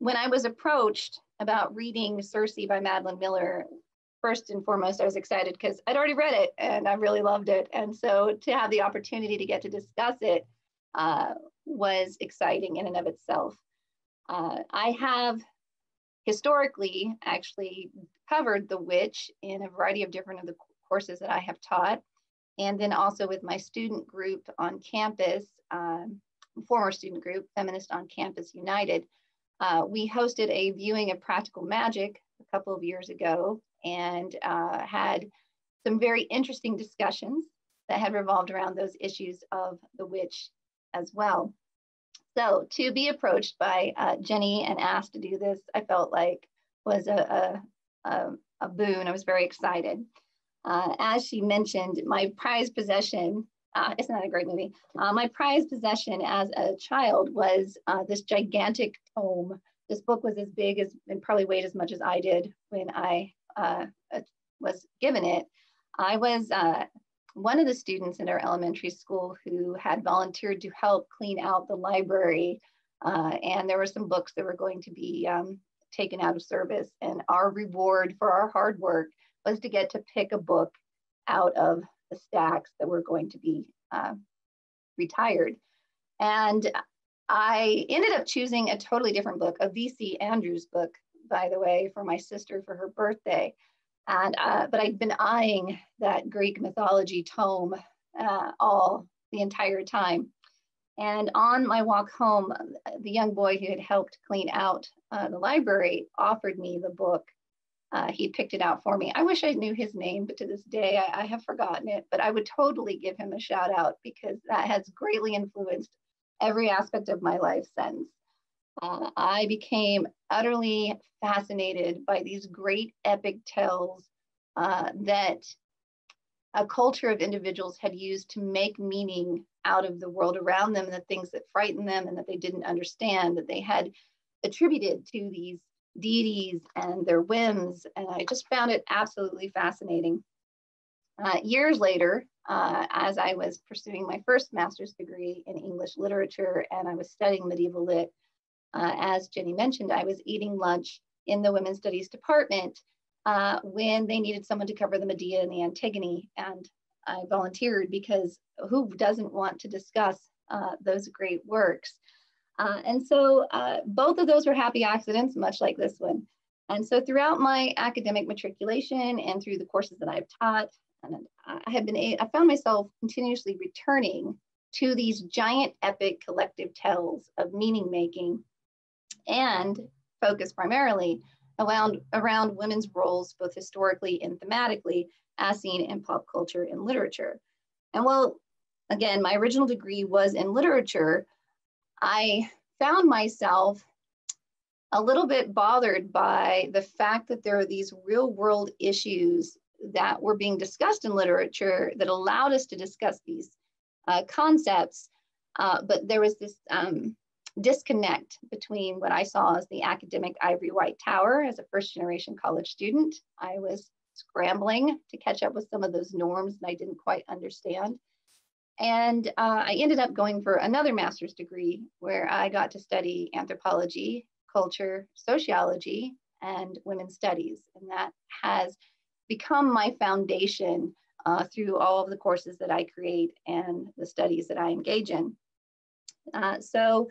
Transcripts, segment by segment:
when I was approached about reading Circe by Madeline Miller, first and foremost, I was excited because I'd already read it and I really loved it. And so to have the opportunity to get to discuss it uh, was exciting in and of itself. Uh, I have historically actually covered the witch in a variety of different of the courses that I have taught. And then also with my student group on campus, um, former student group, Feminist on Campus United, uh, we hosted a viewing of Practical Magic a couple of years ago and uh, had some very interesting discussions that had revolved around those issues of the witch as well. So to be approached by uh, Jenny and asked to do this, I felt like was a, a, a, a boon. I was very excited. Uh, as she mentioned, my prized possession, uh, isn't a great movie? Uh, my prized possession as a child was uh, this gigantic tome. This book was as big as, and probably weighed as much as I did when I uh, was given it. I was uh, one of the students in our elementary school who had volunteered to help clean out the library. Uh, and there were some books that were going to be um, taken out of service. And our reward for our hard work was to get to pick a book out of the stacks that were going to be uh, retired. And I ended up choosing a totally different book, a V.C. Andrews book, by the way, for my sister for her birthday. And, uh, but I'd been eyeing that Greek mythology tome uh, all the entire time. And on my walk home, the young boy who had helped clean out uh, the library offered me the book. Uh, he picked it out for me. I wish I knew his name, but to this day I, I have forgotten it. But I would totally give him a shout out because that has greatly influenced every aspect of my life since. Uh, I became utterly fascinated by these great epic tales uh, that a culture of individuals had used to make meaning out of the world around them the things that frightened them and that they didn't understand, that they had attributed to these deities and their whims. And I just found it absolutely fascinating. Uh, years later, uh, as I was pursuing my first master's degree in English literature and I was studying medieval lit, uh, as Jenny mentioned, I was eating lunch in the women's studies department uh, when they needed someone to cover the Medea and the Antigone. And I volunteered because who doesn't want to discuss uh, those great works? Uh, and so uh, both of those were happy accidents, much like this one. And so throughout my academic matriculation and through the courses that I've taught, and I have been, I found myself continuously returning to these giant epic collective tales of meaning making and focus primarily around, around women's roles, both historically and thematically, as seen in pop culture and literature. And while, again, my original degree was in literature, I found myself a little bit bothered by the fact that there are these real world issues that were being discussed in literature that allowed us to discuss these uh, concepts. Uh, but there was this um, disconnect between what I saw as the academic ivory white tower as a first generation college student. I was scrambling to catch up with some of those norms and I didn't quite understand. And uh, I ended up going for another master's degree where I got to study anthropology, culture, sociology, and women's studies. And that has become my foundation uh, through all of the courses that I create and the studies that I engage in. Uh, so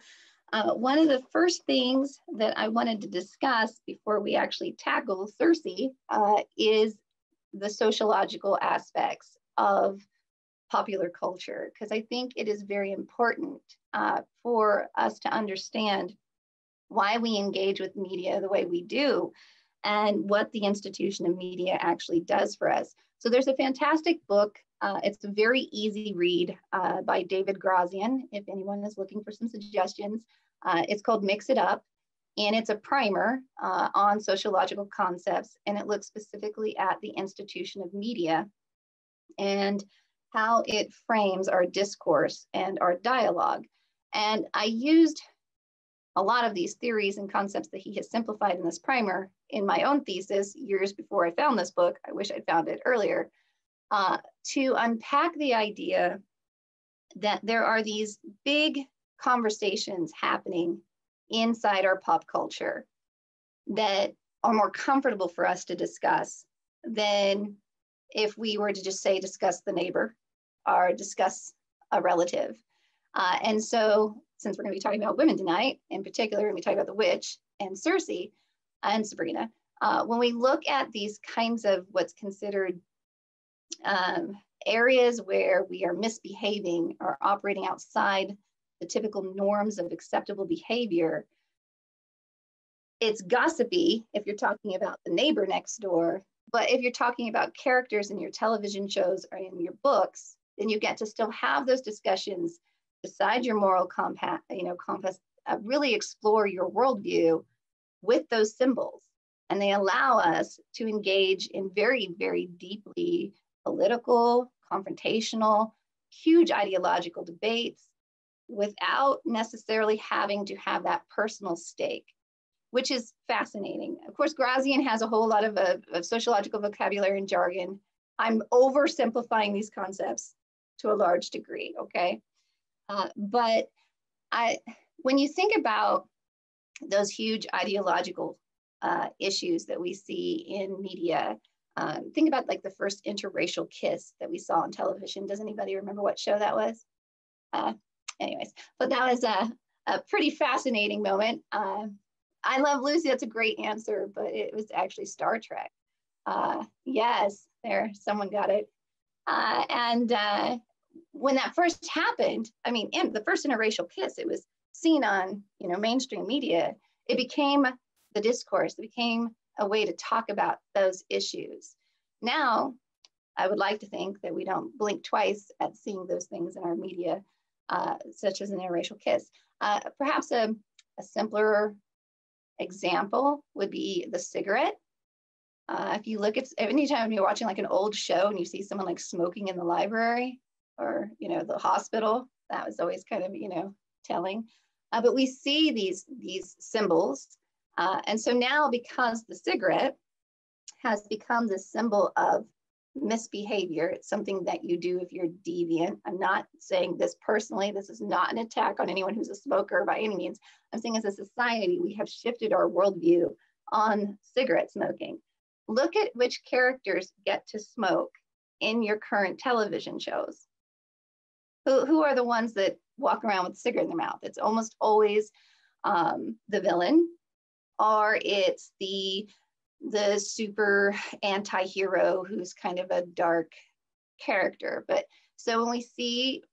uh, one of the first things that I wanted to discuss before we actually tackle Circe uh, is the sociological aspects of popular culture, because I think it is very important uh, for us to understand why we engage with media the way we do and what the institution of media actually does for us. So there's a fantastic book uh, it's a very easy read uh, by David Grazian, if anyone is looking for some suggestions. Uh, it's called Mix It Up, and it's a primer uh, on sociological concepts, and it looks specifically at the institution of media and how it frames our discourse and our dialogue. And I used a lot of these theories and concepts that he has simplified in this primer in my own thesis years before I found this book. I wish I'd found it earlier uh, to unpack the idea that there are these big conversations happening inside our pop culture that are more comfortable for us to discuss than if we were to just say discuss the neighbor or discuss a relative. Uh, and so, since we're going to be talking about women tonight, in particular, when be talking about the witch and Circe and Sabrina. Uh, when we look at these kinds of what's considered um, areas where we are misbehaving or operating outside the typical norms of acceptable behavior, it's gossipy if you're talking about the neighbor next door. But if you're talking about characters in your television shows or in your books, then you get to still have those discussions beside your moral compass, you know, compass, uh, really explore your worldview with those symbols. And they allow us to engage in very, very deeply political, confrontational, huge ideological debates without necessarily having to have that personal stake, which is fascinating. Of course, Grazian has a whole lot of, uh, of sociological vocabulary and jargon. I'm oversimplifying these concepts to a large degree, okay? Uh, but I, when you think about those huge ideological uh, issues that we see in media. Um, think about like the first interracial kiss that we saw on television. Does anybody remember what show that was? Uh, anyways, but that was a, a pretty fascinating moment. Uh, I love Lucy. That's a great answer, but it was actually Star Trek. Uh, yes, there, someone got it. Uh, and uh, when that first happened, I mean, in the first interracial kiss, it was seen on you know mainstream media. It became the discourse. It became a way to talk about those issues. Now, I would like to think that we don't blink twice at seeing those things in our media, uh, such as an interracial kiss. Uh, perhaps a, a, simpler example would be the cigarette. Uh, if you look at anytime you're watching like an old show and you see someone like smoking in the library or you know the hospital, that was always kind of you know telling. Uh, but we see these these symbols uh, and so now, because the cigarette has become the symbol of misbehavior, it's something that you do if you're deviant. I'm not saying this personally, this is not an attack on anyone who's a smoker by any means. I'm saying as a society, we have shifted our worldview on cigarette smoking. Look at which characters get to smoke in your current television shows. Who, who are the ones that walk around with a cigarette in their mouth? It's almost always um, the villain or it's the the super anti-hero who's kind of a dark character but so when we see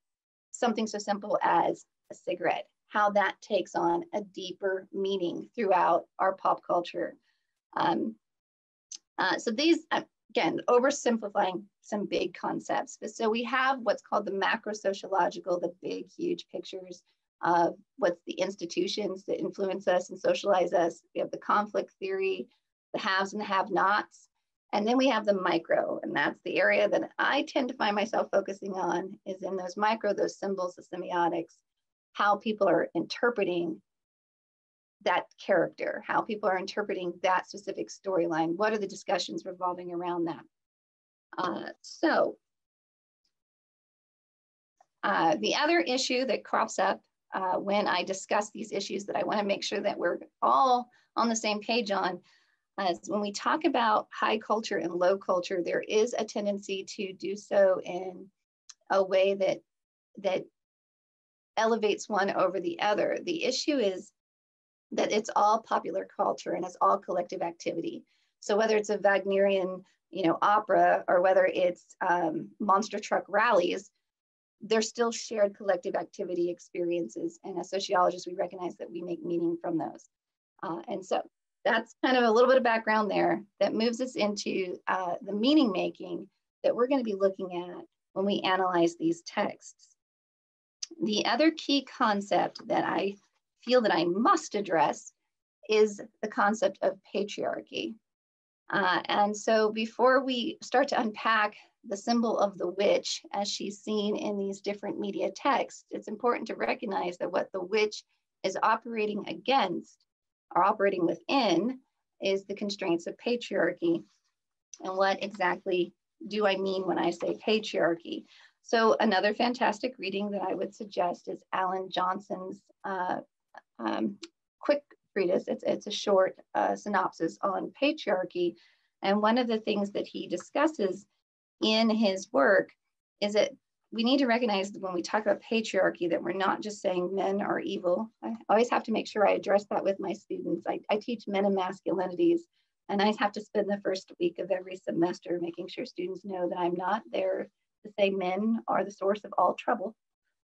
something so simple as a cigarette how that takes on a deeper meaning throughout our pop culture um, uh, so these again oversimplifying some big concepts but so we have what's called the macro sociological the big huge pictures of what's the institutions that influence us and socialize us. We have the conflict theory, the haves and the have nots. And then we have the micro, and that's the area that I tend to find myself focusing on is in those micro, those symbols, the semiotics, how people are interpreting that character, how people are interpreting that specific storyline. What are the discussions revolving around that? Uh, so uh, the other issue that crops up uh, when I discuss these issues that I want to make sure that we're all on the same page on. As when we talk about high culture and low culture, there is a tendency to do so in a way that that elevates one over the other. The issue is that it's all popular culture and it's all collective activity. So whether it's a Wagnerian, you know, opera or whether it's um, monster truck rallies, they're still shared collective activity experiences. And as sociologists, we recognize that we make meaning from those. Uh, and so that's kind of a little bit of background there that moves us into uh, the meaning making that we're going to be looking at when we analyze these texts. The other key concept that I feel that I must address is the concept of patriarchy. Uh, and so before we start to unpack the symbol of the witch as she's seen in these different media texts, it's important to recognize that what the witch is operating against or operating within is the constraints of patriarchy. And what exactly do I mean when I say patriarchy? So another fantastic reading that I would suggest is Alan Johnson's uh, um, quick treatise. It's, it's a short uh, synopsis on patriarchy. And one of the things that he discusses in his work is that we need to recognize that when we talk about patriarchy that we're not just saying men are evil. I always have to make sure I address that with my students. I, I teach men and masculinities and I have to spend the first week of every semester making sure students know that I'm not there to say men are the source of all trouble,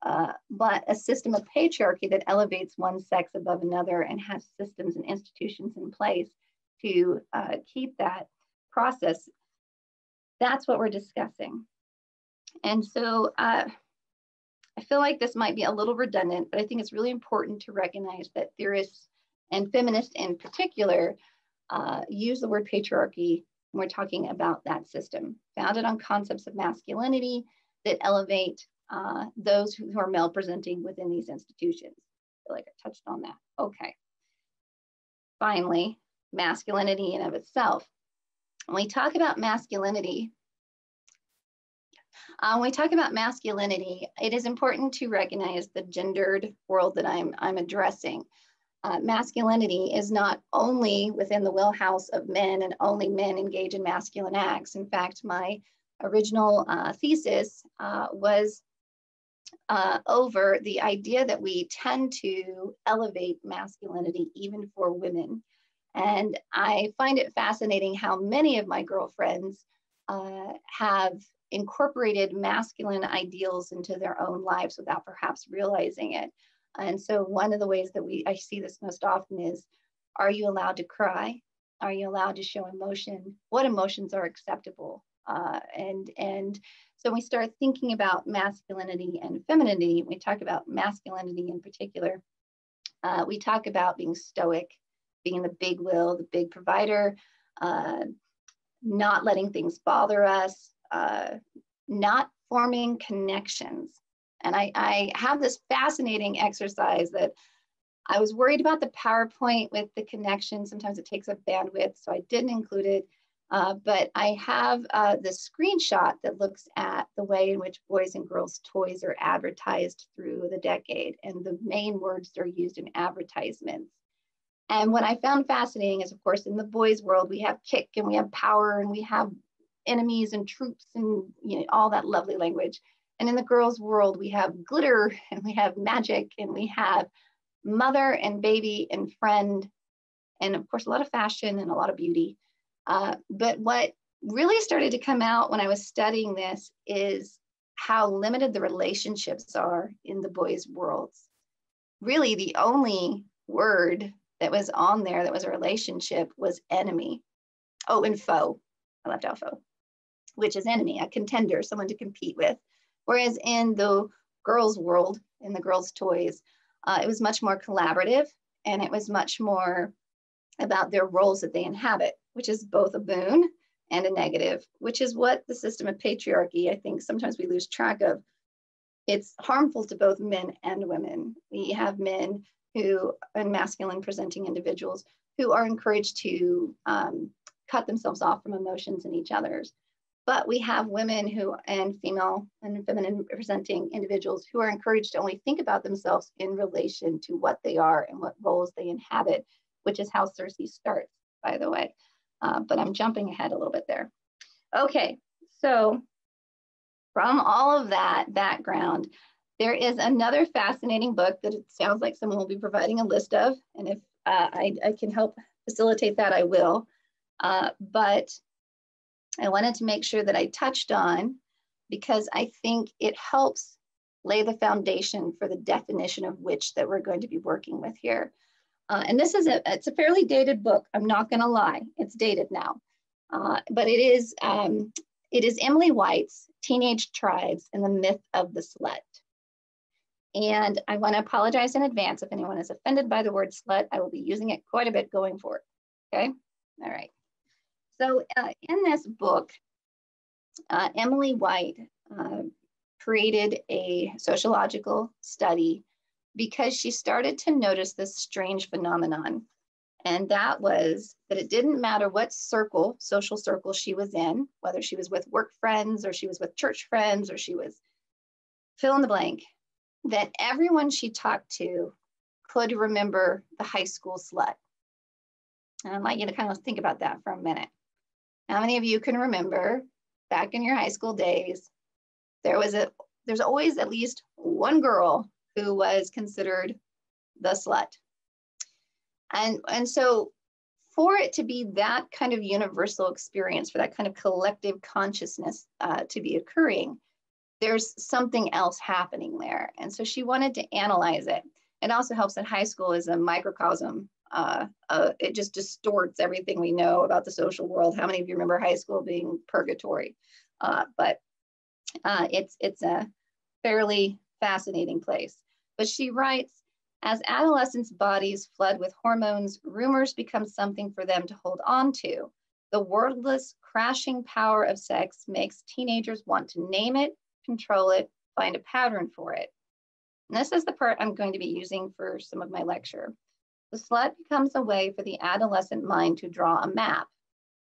uh, but a system of patriarchy that elevates one sex above another and has systems and institutions in place to uh, keep that process. That's what we're discussing. And so uh, I feel like this might be a little redundant, but I think it's really important to recognize that theorists and feminists in particular uh, use the word patriarchy when we're talking about that system, founded on concepts of masculinity that elevate uh, those who, are male presenting within these institutions. I feel like I touched on that. Okay. Finally, masculinity in of itself. When we talk about masculinity, uh, when we talk about masculinity, it is important to recognize the gendered world that I'm, I'm addressing uh, masculinity is not only within the wheelhouse of men and only men engage in masculine acts. In fact, my original uh, thesis uh, was uh, over the idea that we tend to elevate masculinity even for women. And I find it fascinating how many of my girlfriends uh, have incorporated masculine ideals into their own lives without perhaps realizing it. And so one of the ways that we I see this most often is are you allowed to cry? Are you allowed to show emotion? What emotions are acceptable? Uh, and and so we start thinking about masculinity and femininity. We talk about masculinity in particular. Uh, we talk about being stoic, being the big will, the big provider, uh, not letting things bother us, uh, not forming connections. And I, I have this fascinating exercise that I was worried about the PowerPoint with the connection. Sometimes it takes up bandwidth, so I didn't include it. Uh, but I have uh, the screenshot that looks at the way in which boys and girls toys are advertised through the decade and the main words that are used in advertisements. And what I found fascinating is, of course, in the boys' world, we have kick and we have power and we have enemies and troops and you know, all that lovely language. And in the girls' world, we have glitter and we have magic and we have mother and baby and friend, and of course, a lot of fashion and a lot of beauty. Uh, but what really started to come out when I was studying this is how limited the relationships are in the boys' worlds. Really, the only word that was on there that was a relationship was enemy. Oh, and foe. I left out foe, which is enemy, a contender, someone to compete with. Whereas in the girls' world, in the girls' toys, uh, it was much more collaborative and it was much more about their roles that they inhabit, which is both a boon and a negative, which is what the system of patriarchy, I think sometimes we lose track of. It's harmful to both men and women. We have men who, and masculine presenting individuals, who are encouraged to um, cut themselves off from emotions in each other's but we have women who and female and feminine presenting individuals who are encouraged to only think about themselves in relation to what they are and what roles they inhabit, which is how Circe starts, by the way. Uh, but I'm jumping ahead a little bit there. Okay, so from all of that background, there is another fascinating book that it sounds like someone will be providing a list of, and if uh, I, I, can help facilitate that, I will. Uh, but I wanted to make sure that I touched on because I think it helps lay the foundation for the definition of witch that we're going to be working with here. Uh, and this is a, it's a fairly dated book. I'm not gonna lie, it's dated now. Uh, but it is, um, it is Emily White's Teenage Tribes and the Myth of the Slut. And I wanna apologize in advance if anyone is offended by the word slut. I will be using it quite a bit going forward, okay? All right. So uh, in this book, uh, Emily White uh, created a sociological study because she started to notice this strange phenomenon. And that was that it didn't matter what circle, social circle she was in, whether she was with work friends or she was with church friends or she was fill in the blank, that everyone she talked to could remember the high school slut? And I'd like you to kind of think about that for a minute. How many of you can remember back in your high school days, there was a, there's always at least one girl who was considered the slut. And, and so for it to be that kind of universal experience, for that kind of collective consciousness uh, to be occurring, there's something else happening there. And so she wanted to analyze it. It also helps that high school is a microcosm. Uh, uh, it just distorts everything we know about the social world. How many of you remember high school being purgatory? Uh, but uh, it's, it's a fairly fascinating place. But she writes, as adolescents' bodies flood with hormones, rumors become something for them to hold on to. The wordless, crashing power of sex makes teenagers want to name it, control it, find a pattern for it. And this is the part I'm going to be using for some of my lecture. The slut becomes a way for the adolescent mind to draw a map.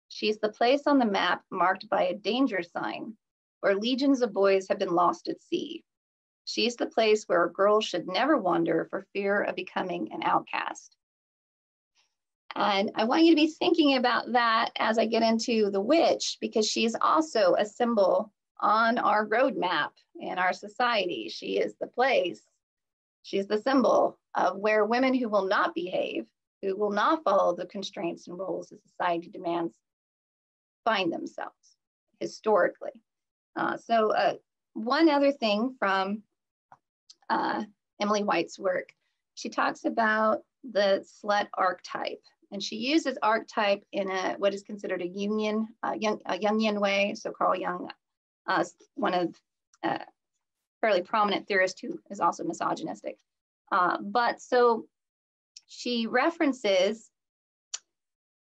She's the place on the map marked by a danger sign, where legions of boys have been lost at sea. She's the place where a girl should never wander for fear of becoming an outcast. And I want you to be thinking about that as I get into the witch, because she's also a symbol on our roadmap in our society. She is the place, she's the symbol of where women who will not behave, who will not follow the constraints and rules that society demands, find themselves historically. Uh, so, uh, one other thing from uh, Emily White's work. She talks about the slut archetype, and she uses archetype in a what is considered a Jungian, uh, young, a Jungian way. So Carl Jung, uh, one of uh, fairly prominent theorist who is also misogynistic. Uh, but so she references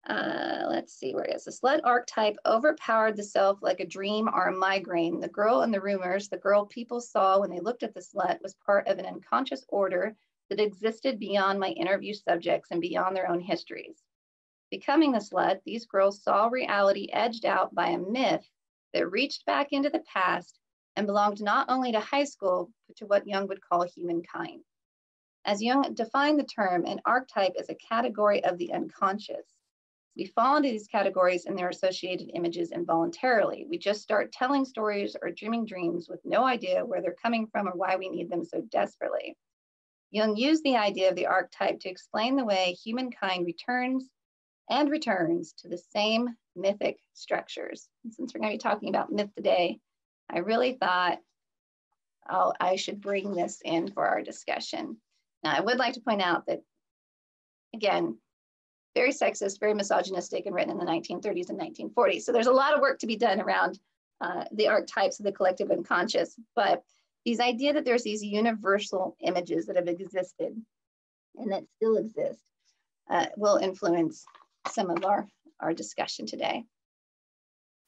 uh, let's see where it is. The slut archetype overpowered the self like a dream or a migraine. The girl in the rumors, the girl people saw when they looked at the slut, was part of an unconscious order that existed beyond my interview subjects and beyond their own histories. Becoming the slut, these girls saw reality edged out by a myth that reached back into the past and belonged not only to high school, but to what Jung would call humankind. As Jung defined the term, an archetype is a category of the unconscious. We fall into these categories and their associated images involuntarily. We just start telling stories or dreaming dreams with no idea where they're coming from or why we need them so desperately. Jung used the idea of the archetype to explain the way humankind returns and returns to the same mythic structures. And since we're going to be talking about myth today, I really thought oh, I should bring this in for our discussion. Now, I would like to point out that, again, very sexist, very misogynistic, and written in the 1930s and 1940s. So there's a lot of work to be done around uh, the archetypes of the collective unconscious. But these idea that there's these universal images that have existed and that still exist uh, will influence some of our, our discussion today.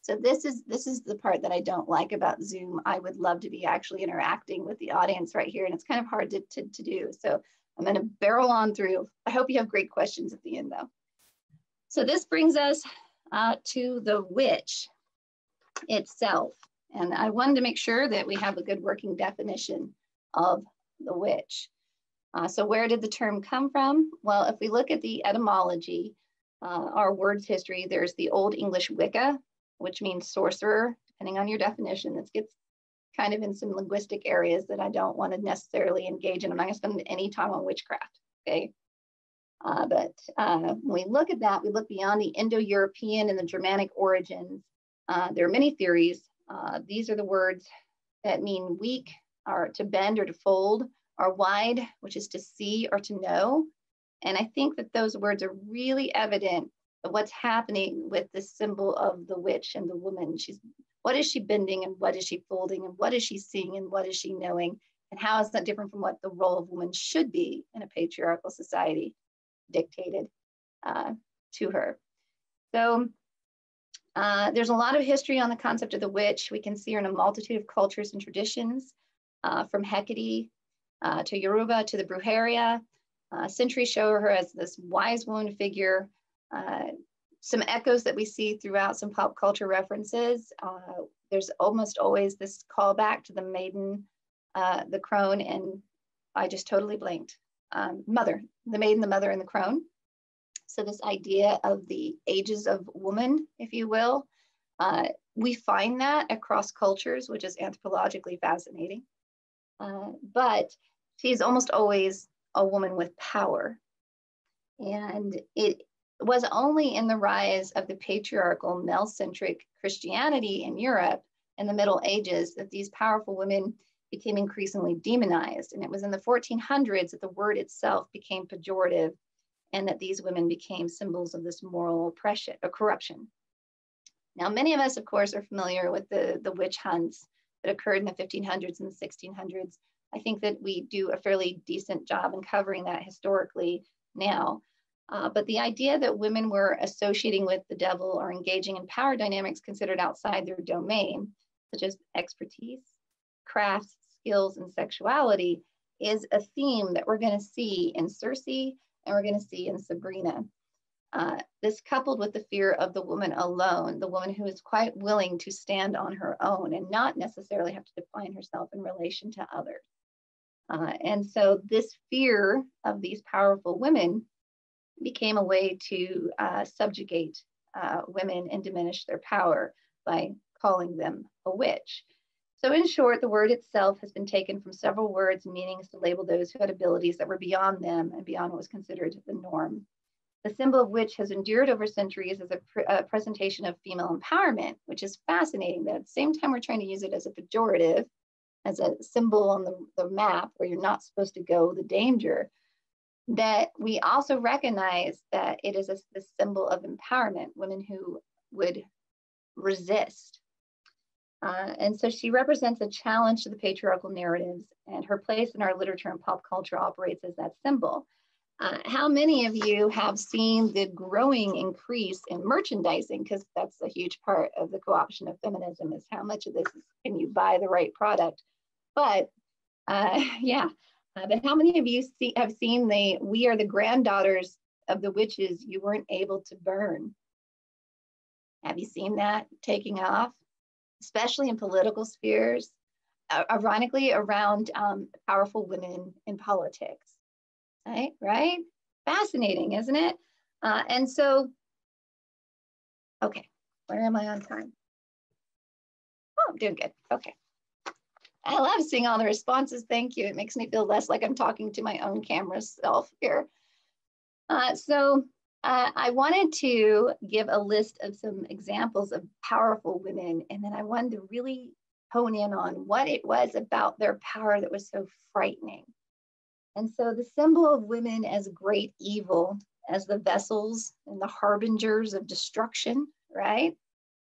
So this is this is the part that I don't like about Zoom. I would love to be actually interacting with the audience right here, and it's kind of hard to, to, to do. So I'm going to barrel on through. I hope you have great questions at the end, though. So this brings us uh, to the witch itself. And I wanted to make sure that we have a good working definition of the witch. Uh, so where did the term come from? Well, if we look at the etymology, uh, our words history, there's the Old English Wicca, which means sorcerer, depending on your definition. This gets kind of in some linguistic areas that I don't want to necessarily engage in. I'm not going to spend any time on witchcraft, okay? Uh, but uh, when we look at that, we look beyond the Indo-European and the Germanic origins. Uh, there are many theories. Uh, these are the words that mean weak or to bend or to fold, or wide, which is to see or to know. And I think that those words are really evident what's happening with the symbol of the witch and the woman. She's what is she bending and what is she folding and what is she seeing and what is she knowing and how is that different from what the role of woman should be in a patriarchal society? dictated uh, to her. So uh, there's a lot of history on the concept of the witch. We can see her in a multitude of cultures and traditions, uh, from Hecate uh, to Yoruba to the Brujeria. Uh, centuries show her as this wise woman figure. Uh, some echoes that we see throughout some pop culture references. Uh, there's almost always this callback to the maiden, uh, the crone, and I just totally blinked. um, mother, the maiden, the mother, and the crone. So this idea of the ages of woman, if you will, uh, we find that across cultures, which is anthropologically fascinating. Uh, but she's almost always a woman with power. And it was only in the rise of the patriarchal male centric Christianity in Europe in the Middle Ages that these powerful women became increasingly demonized. And it was in the 1400s that the word itself became pejorative and that these women became symbols of this moral oppression or corruption. Now, many of us, of course, are familiar with the, the witch hunts that occurred in the 1500s and the 1600s. I think that we do a fairly decent job in covering that historically now. Uh, but the idea that women were associating with the devil or engaging in power dynamics considered outside their domain, such as expertise, crafts, skills, and sexuality, is a theme that we're going to see in Circe and we're going to see in Sabrina. Uh, this coupled with the fear of the woman alone, the woman who is quite willing to stand on her own and not necessarily have to define herself in relation to others. Uh, and so this fear of these powerful women became a way to uh, subjugate uh, women and diminish their power by calling them a witch. So in short, the word itself has been taken from several words and meanings to label those who had abilities that were beyond them and beyond what was considered the norm. The symbol of witch has endured over centuries as a, pr a presentation of female empowerment, which is fascinating that at the same time we're trying to use it as a pejorative, as a symbol on the, the map where you're not supposed to go, the danger, that we also recognize that it is a, a symbol of empowerment, women who would resist. Uh, and so she represents a challenge to the patriarchal narratives, and her place in our literature and pop culture operates as that symbol. Uh, how many of you have seen the growing increase in merchandising? Because that's a huge part of the co-option of feminism is how much of this is, can you buy the right product? But uh, yeah, uh, but how many of you see, have seen the We Are the Granddaughters of the Witches You Weren't Able to Burn? Have you seen that taking off, especially in political spheres? Uh, ironically, around um, powerful women in politics, right? Right? Fascinating, isn't it? Uh, and so, okay, where am I on time? Oh, I'm doing good. Okay. I love seeing all the responses. Thank you. It makes me feel less like I'm talking to my own camera self here. Uh, so uh, I wanted to give a list of some examples of powerful women, and then I wanted to really hone in on what it was about their power that was so frightening. And so the symbol of women as great evil, as the vessels and the harbingers of destruction, right?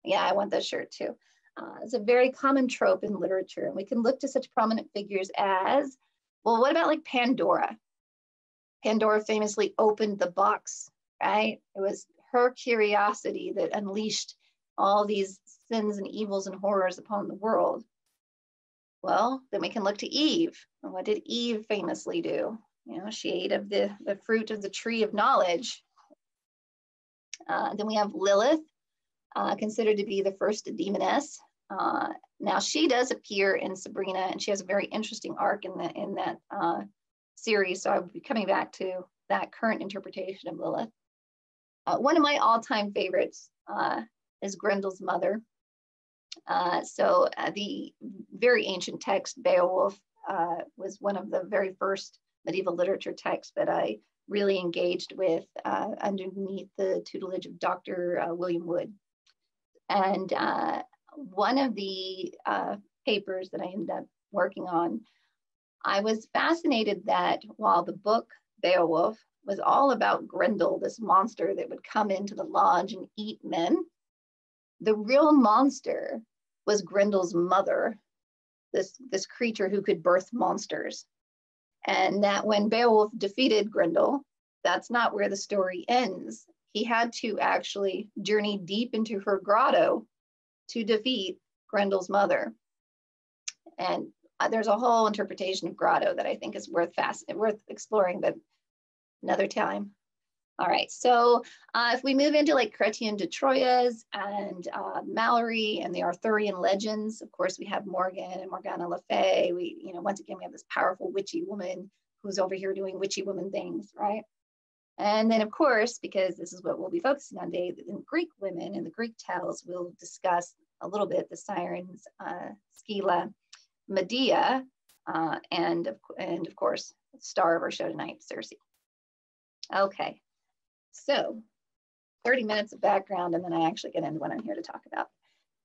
Yeah, I want that shirt too uh, is a very common trope in literature. And we can look to such prominent figures as, well, what about like Pandora? Pandora famously opened the box, right? It was her curiosity that unleashed all these sins and evils and horrors upon the world. Well, then we can look to Eve. And what did Eve famously do? You know, she ate of the, the fruit of the tree of knowledge. Uh, then we have Lilith, uh, considered to be the first demoness. Uh, now she does appear in Sabrina, and she has a very interesting arc in that in that uh, series. So I will be coming back to that current interpretation of Lilith. Uh, one of my all-time favorites uh, is Grendel's mother. Uh, so the very ancient text Beowulf was one of the very first medieval literature texts that I really engaged with underneath the tutelage of Dr. William Wood. And one of the uh, papers that I ended up working on, I was fascinated that while the book Beowulf was all about Grendel, this monster that would come into the lodge and eat men, the real monster was Grendel's mother, this, this creature who could birth monsters. And that when Beowulf defeated Grendel, that's not where the story ends. He had to actually journey deep into her grotto to defeat Grendel's mother. And uh, there's a whole interpretation of Grotto that I think is worth fast, worth exploring, but another time. All right, so uh, if we move into like Chrétien de Troyes and uh, Malory and the Arthurian legends, of course, we have Morgan and Morgana Le Fay. We, you know, once again, we have this powerful witchy woman who's over here doing witchy woman things, right? And then, of course, because this is what we'll be focusing on today, in Greek women and the Greek tales, we'll discuss a little bit the sirens, uh, Scylla, Medea, uh, and, of, and of course, star of our show tonight, Circe. Okay, so 30 minutes of background, and then I actually get into what I'm here to talk about.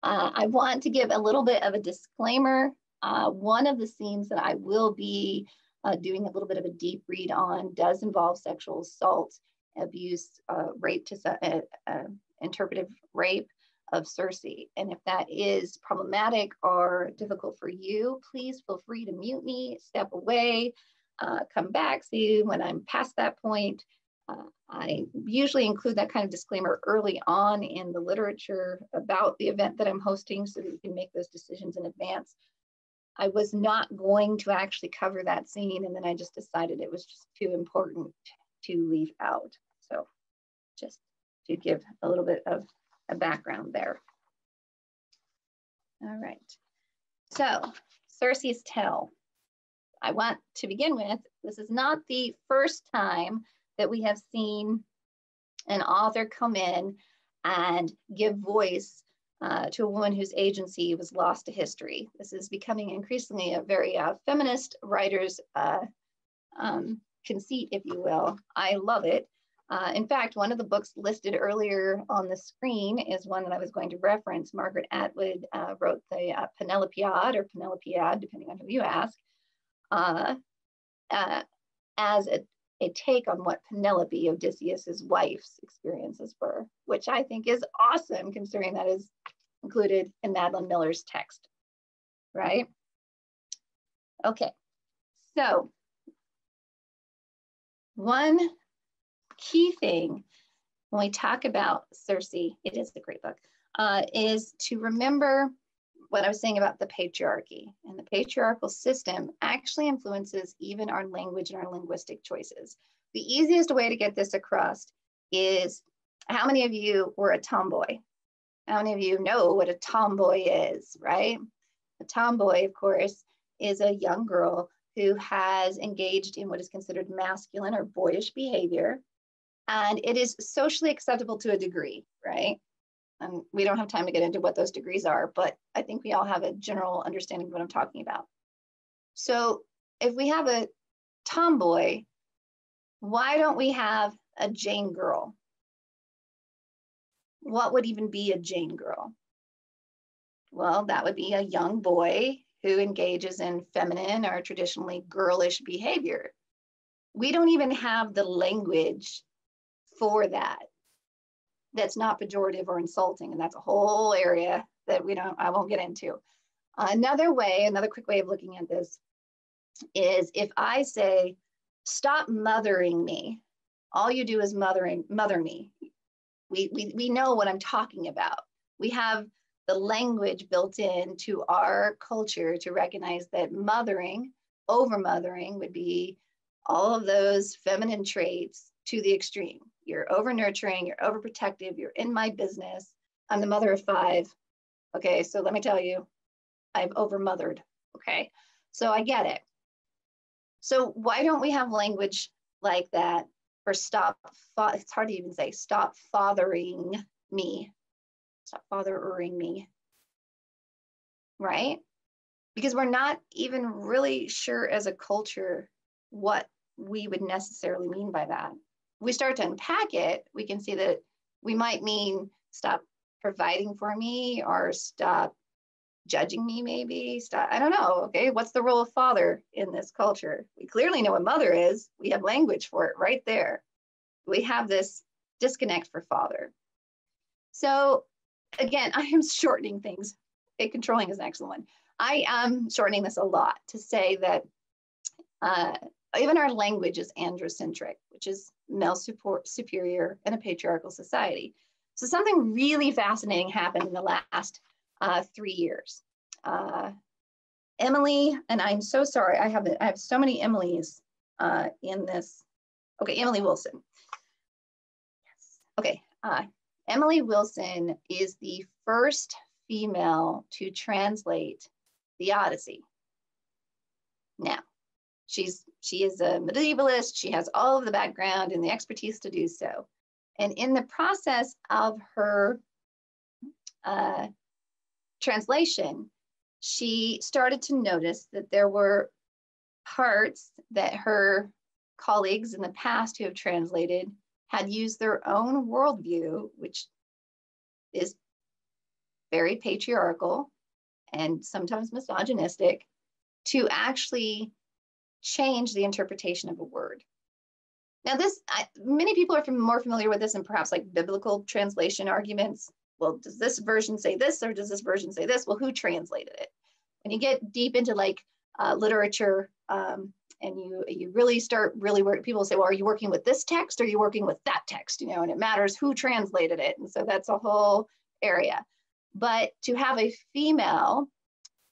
Uh, I want to give a little bit of a disclaimer. Uh, one of the scenes that I will be uh, doing a little bit of a deep read on does involve sexual assault, abuse, uh, rape to uh, uh, interpretive rape of Circe. And if that is problematic or difficult for you, please feel free to mute me, step away, uh, come back, see when I'm past that point. Uh, I usually include that kind of disclaimer early on in the literature about the event that I'm hosting so that you can make those decisions in advance. I was not going to actually cover that scene, and then I just decided it was just too important to leave out. So, just to give a little bit of a background there. All right. So, Circe's Tale. I want to begin with, this is not the first time that we have seen an author come in and give voice uh, to a woman whose agency was lost to history. This is becoming increasingly a very uh, feminist writer's uh, um, conceit, if you will. I love it. Uh, in fact, one of the books listed earlier on the screen is one that I was going to reference. Margaret Atwood wrote the uh, Penelopiad or Penelopiad, depending on who you ask, as a, a take on what Penelope, Odysseus's wife's experiences were, which I think is awesome considering that is included in Madeline Miller's text, right? Okay, so one key thing when we talk about Circe, it is a great book, uh, is to remember what I was saying about the patriarchy. And the patriarchal system actually influences even our language and our linguistic choices. The easiest way to get this across is how many of you were a tomboy? How many of you know what a tomboy is, right? A tomboy, of course, is a young girl who has engaged in what is considered masculine or boyish behavior. And it is socially acceptable to a degree, right? And we don't have time to get into what those degrees are, but I think we all have a general understanding of what I'm talking about. So if we have a tomboy, why don't we have a Jane girl? What would even be a Jane girl? Well, that would be a young boy who engages in feminine or traditionally girlish behavior. We don't even have the language for that that's not pejorative or insulting. And that's a whole area that we don't, I won't get into. Another way, another quick way of looking at this is if I say, stop mothering me, all you do is mothering, mother me. We, we, we know what I'm talking about. We have the language built into our culture to recognize that mothering, over mothering would be all of those feminine traits to the extreme. You're over nurturing, you're overprotective, you're in my business. I'm the mother of five. Okay, so let me tell you, I've overmothered. Okay, so I get it. So why don't we have language like that for stop? It's hard to even say stop fathering me. Stop fathering me. Right? Because we're not even really sure as a culture what we would necessarily mean by that we start to unpack it, we can see that we might mean stop providing for me or stop judging me maybe. Stop i don't know okay? What's the role of father in this culture? We clearly know what mother is. We have language for it right there. We have this disconnect for father. So again i am shortening things. Okay, controlling is an excellent one. I am shortening this a lot to say that uh, even our language is androcentric, which is male support, superior in a patriarchal society. So something really fascinating happened in the last uh, three years. Uh, Emily, and I'm so sorry, I have, I have so many Emilys uh, in this. Okay, Emily Wilson. Yes. Okay, uh, Emily Wilson is the first female to translate the Odyssey. Now, She's she is a medievalist. She has all of the background and the expertise to do so. And in the process of her uh, translation, she started to notice that there were parts that her colleagues in the past who have translated had used their own worldview, which is very patriarchal and sometimes misogynistic, to actually change the interpretation of a word. Now, this I, many people are more familiar with this and perhaps like biblical translation arguments. Well, does this version say this or does this version say this? Well, who translated it? When you get deep into like uh, literature um, and you you really start really work, people say, well, are you working with this text or are you working with that text? You know, and it matters who translated it. And so that's a whole area. But to have a female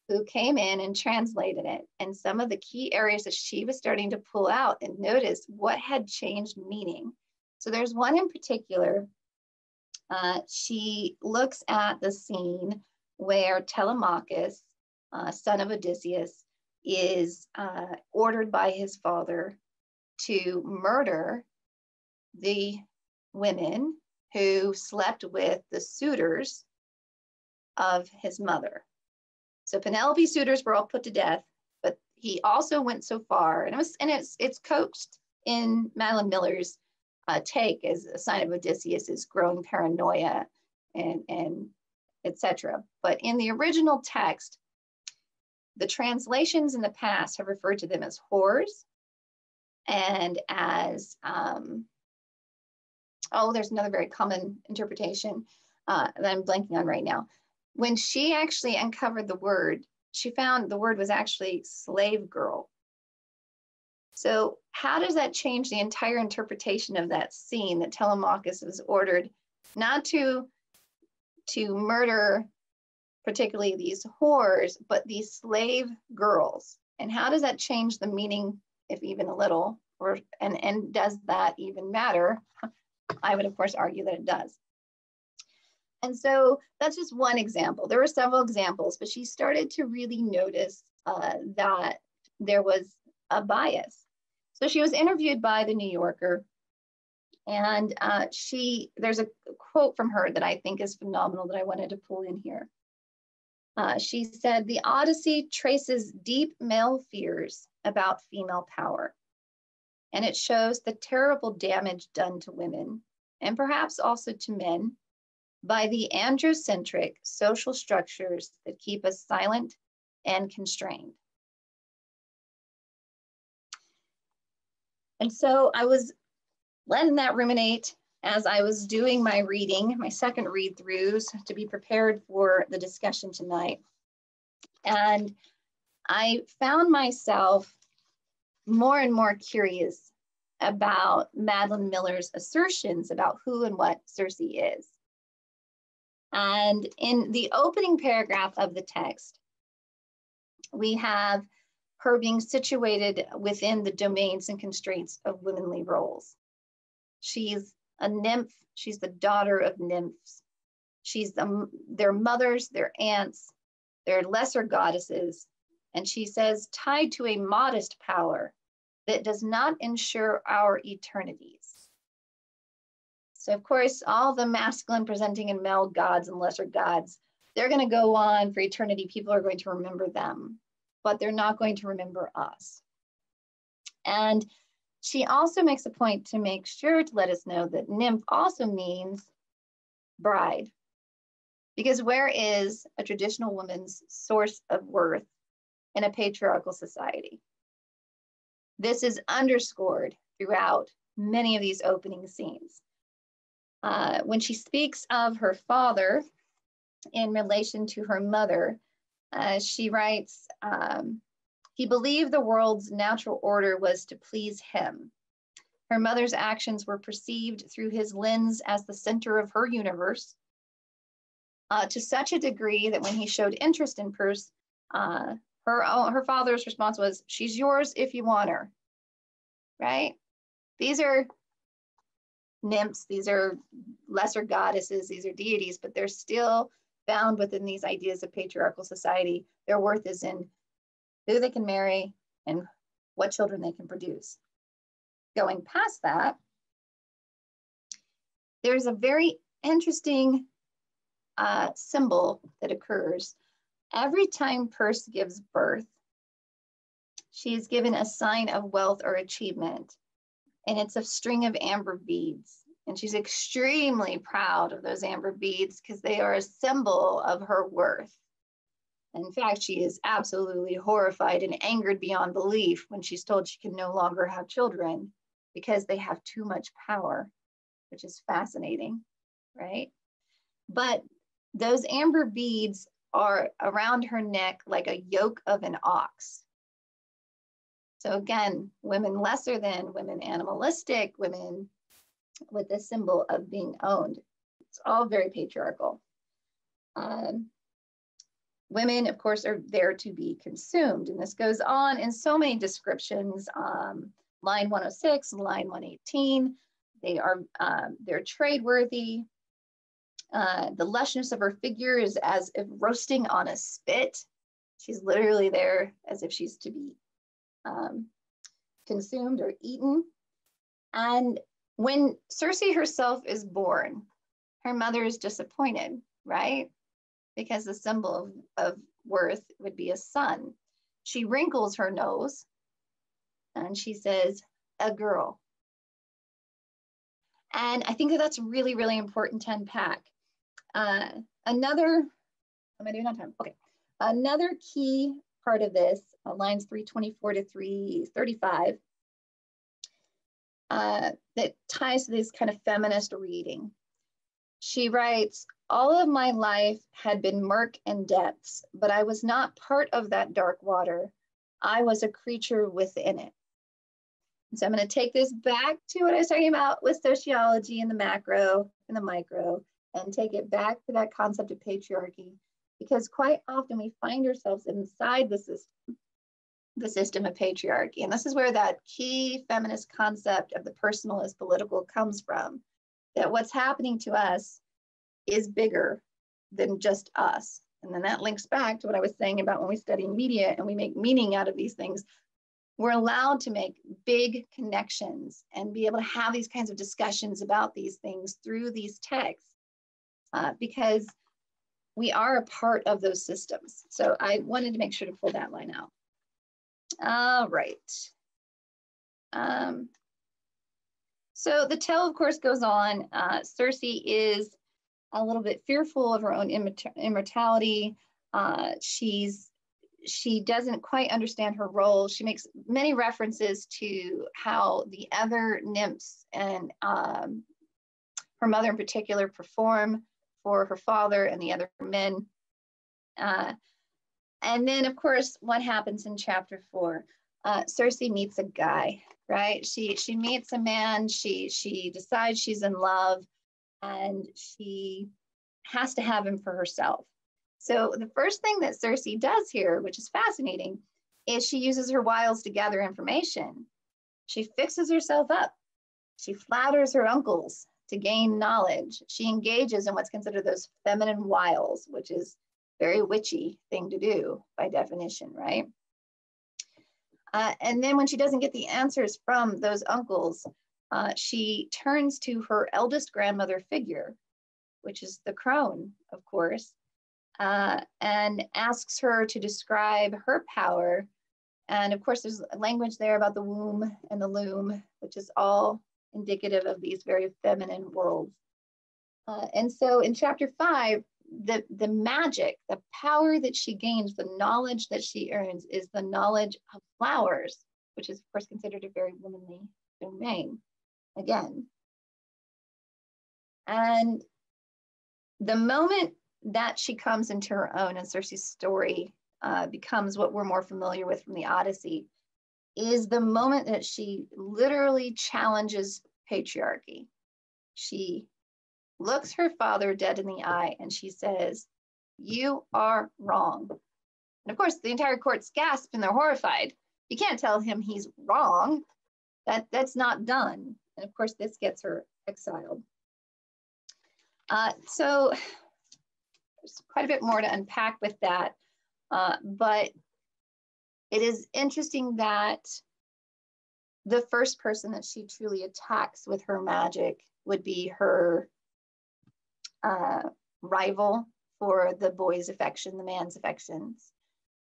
who came in and translated it. And some of the key areas that she was starting to pull out and notice what had changed meaning. So there's one in particular. Uh, she looks at the scene where Telemachus, uh, son of Odysseus, is uh, ordered by his father to murder the women who slept with the suitors of his mother. So Penelope's suitors were all put to death, but he also went so far, and it was and it's it's coached in Madeline Miller's uh, take as a sign of Odysseus's growing paranoia and and etc. But in the original text, the translations in the past have referred to them as whores and as um, oh, there's another very common interpretation uh, that I'm blanking on right now when she actually uncovered the word, she found the word was actually slave girl. So, how does that change the entire interpretation of that scene that Telemachus was ordered not to to murder particularly these whores, but these slave girls? And how does that change the meaning, if even a little? Or and and does that even matter? I would of course argue that it does. And so that's just one example. There were several examples, but she started to really notice uh, that there was a bias. So she was interviewed by the New Yorker, and uh, she there's a quote from her that I think is phenomenal that I wanted to pull in here. Uh, she said, "The Odyssey traces deep male fears about female power, and it shows the terrible damage done to women, and perhaps also to men." By the androcentric social structures that keep us silent and constrained. And so I was letting that ruminate as I was doing my reading, my second read throughs to be prepared for the discussion tonight. And I found myself more and more curious about Madeline Miller's assertions about who and what Circe is. And in the opening paragraph of the text, we have her being situated within the domains and constraints of womanly roles. She's a nymph, she's the daughter of nymphs. She's the, their mothers, their aunts, their lesser goddesses. And she says, tied to a modest power that does not ensure our eternities. So of course, all the masculine presenting and male gods and lesser gods, they're going to go on for eternity. People are going to remember them, but they're not going to remember us. And she also makes a point to make sure to let us know that nymph also means bride. Because where is a traditional woman's source of worth in a patriarchal society? This is underscored throughout many of these opening scenes. Uh, when she speaks of her father in relation to her mother, uh, she writes, um, he believed the world's natural order was to please him. Her mother's actions were perceived through his lens as the center of her universe uh, to such a degree that when he showed interest in Perse, uh, her, her father's response was, she's yours if you want her, right? These are nymphs, these are lesser goddesses, these are deities, but they're still bound within these ideas of patriarchal society. Their worth is in who they can marry and what children they can produce. Going past that, there's a very interesting uh, symbol that occurs. Every time Perse gives birth, she is given a sign of wealth or achievement, and it's a string of amber beads. And she's extremely proud of those amber beads because they are a symbol of her worth. In fact, she is absolutely horrified and angered beyond belief when she's told she can no longer have children because they have too much power, which is fascinating, right? But those amber beads are around her neck like a yoke of an ox. So again, women lesser than, women animalistic, women with the symbol of being owned. It's all very patriarchal. Um, women, of course, are there to be consumed. And this goes on in so many descriptions. Um, line 106, line 118, they are, um, they're trade worthy. Uh, the lushness of her figure is as if roasting on a spit. She's literally there as if she's to be um, consumed or eaten. And when Circe herself is born, her mother is disappointed, right? Because the symbol of, of worth would be a son. She wrinkles her nose and she says, a girl. And I think that that's really, really important to unpack. Uh, another, am I doing on time? Okay. Another key part of this, uh, lines 324 to 335, uh, that ties to this kind of feminist reading. She writes, all of my life had been murk and depths, but I was not part of that dark water. I was a creature within it. So I'm going to take this back to what I was talking about with sociology and the macro and the micro and take it back to that concept of patriarchy because quite often we find ourselves inside the system, the system of patriarchy. And this is where that key feminist concept of the personal as political comes from that what's happening to us is bigger than just us. And then that links back to what I was saying about when we study media and we make meaning out of these things we're allowed to make big connections and be able to have these kinds of discussions about these things through these texts uh, because we are a part of those systems. So I wanted to make sure to pull that line out. All right. Um, so the tale, of course, goes on. Uh, Circe is a little bit fearful of her own immortality. Uh, she's she doesn't quite understand her role. She makes many references to how the other nymphs and um, her mother in particular perform for her father and the other men. Uh, and then, of course, what happens in chapter four? Uh, Circe meets a guy, right? She she meets a man. She she decides she's in love, and she has to have him for herself. So the first thing that Circe does here, which is fascinating, is she uses her wiles to gather information. She fixes herself up. She flatters her uncles to gain knowledge. She engages in what's considered those feminine wiles, which is very witchy thing to do by definition, right? Uh, and then when she doesn't get the answers from those uncles, uh, she turns to her eldest grandmother figure, which is the crone, of course, uh, and asks her to describe her power. And of course, there's language there about the womb and the loom, which is all indicative of these very feminine worlds. Uh, and so in chapter five, the, the magic, the power that she gains, the knowledge that she earns is the knowledge of flowers, which is, of course, considered a very womanly domain again. And the moment that she comes into her own and Circe's story uh, becomes what we're more familiar with from the Odyssey is the moment that she literally challenges patriarchy. She looks her father dead in the eye and she says, You are wrong. And of course, the entire court's gasp and they're horrified. You can't tell him he's wrong. That, that's not done. And of course, this gets her exiled. Uh, so there's quite a bit more to unpack with that. Uh, but it is interesting that the first person that she truly attacks with her magic would be her uh, rival for the boy's affection, the man's affections,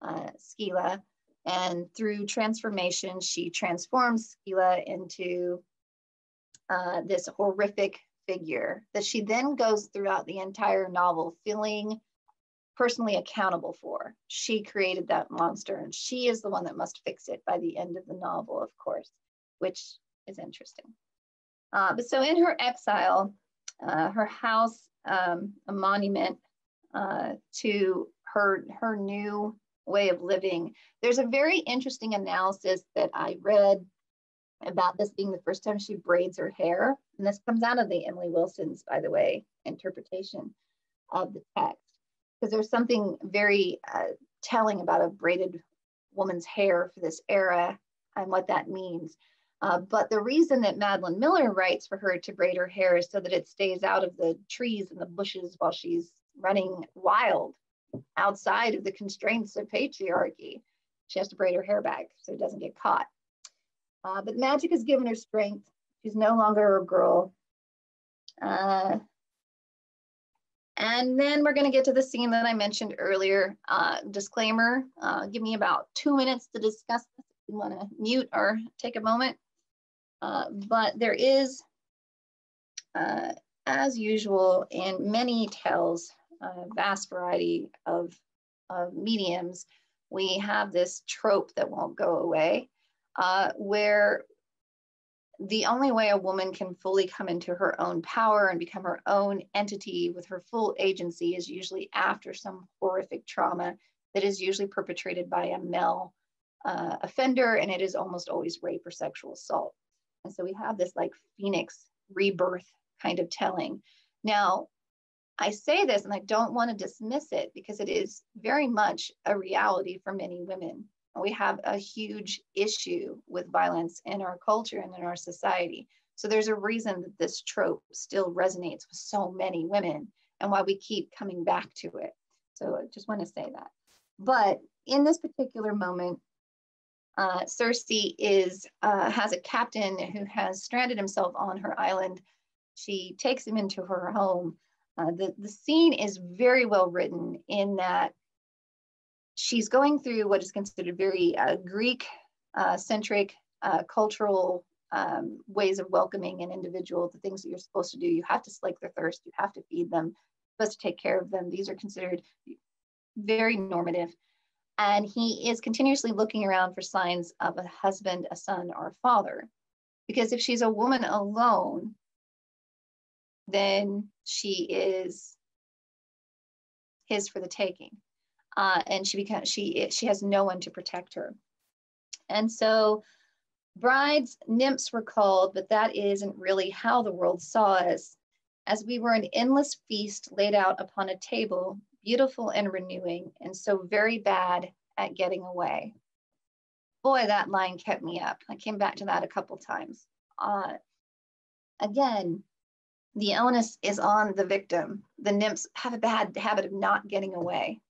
uh, Scylla. And through transformation, she transforms Scylla into uh, this horrific figure that she then goes throughout the entire novel feeling personally accountable for. She created that monster and she is the one that must fix it by the end of the novel, of course, which is interesting. Uh, but so in her exile, uh, her house, um, a monument uh, to her, her new way of living. There's a very interesting analysis that I read about this being the first time she braids her hair. And this comes out of the Emily Wilson's, by the way, interpretation of the text because there's something very uh, telling about a braided woman's hair for this era and what that means. Uh, but the reason that Madeline Miller writes for her to braid her hair is so that it stays out of the trees and the bushes while she's running wild outside of the constraints of patriarchy. She has to braid her hair back so it doesn't get caught. Uh, but magic has given her strength. She's no longer a girl. Uh, and then we're going to get to the scene that I mentioned earlier. Uh, disclaimer, uh, give me about two minutes to discuss this if you want to mute or take a moment. Uh, but there is, uh, as usual, in many tales, a vast variety of, of mediums, we have this trope that won't go away, uh, where the only way a woman can fully come into her own power and become her own entity with her full agency is usually after some horrific trauma that is usually perpetrated by a male uh, offender, and it is almost always rape or sexual assault. And so we have this like phoenix rebirth kind of telling. Now, I say this and I don't want to dismiss it because it is very much a reality for many women we have a huge issue with violence in our culture and in our society. So there's a reason that this trope still resonates with so many women and why we keep coming back to it. So I just want to say that. But in this particular moment, uh, Circe is uh, has a captain who has stranded himself on her island. She takes him into her home. Uh, the, the scene is very well written in that she's going through what is considered very uh, Greek uh, centric uh, cultural um, ways of welcoming an individual, the things that you're supposed to do. You have to slake their thirst, you have to feed them, you supposed to take care of them. These are considered very normative. And he is continuously looking around for signs of a husband, a son, or a father. Because if she's a woman alone, then she is his for the taking uh, and she becomes she she has no one to protect her. And so brides, nymphs were called, but that isn't really how the world saw us, as we were an endless feast laid out upon a table, beautiful and renewing, and so very bad at getting away. Boy, that line kept me up. I came back to that a couple times. Uh, again, the onus is on the victim. The nymphs have a bad habit of not getting away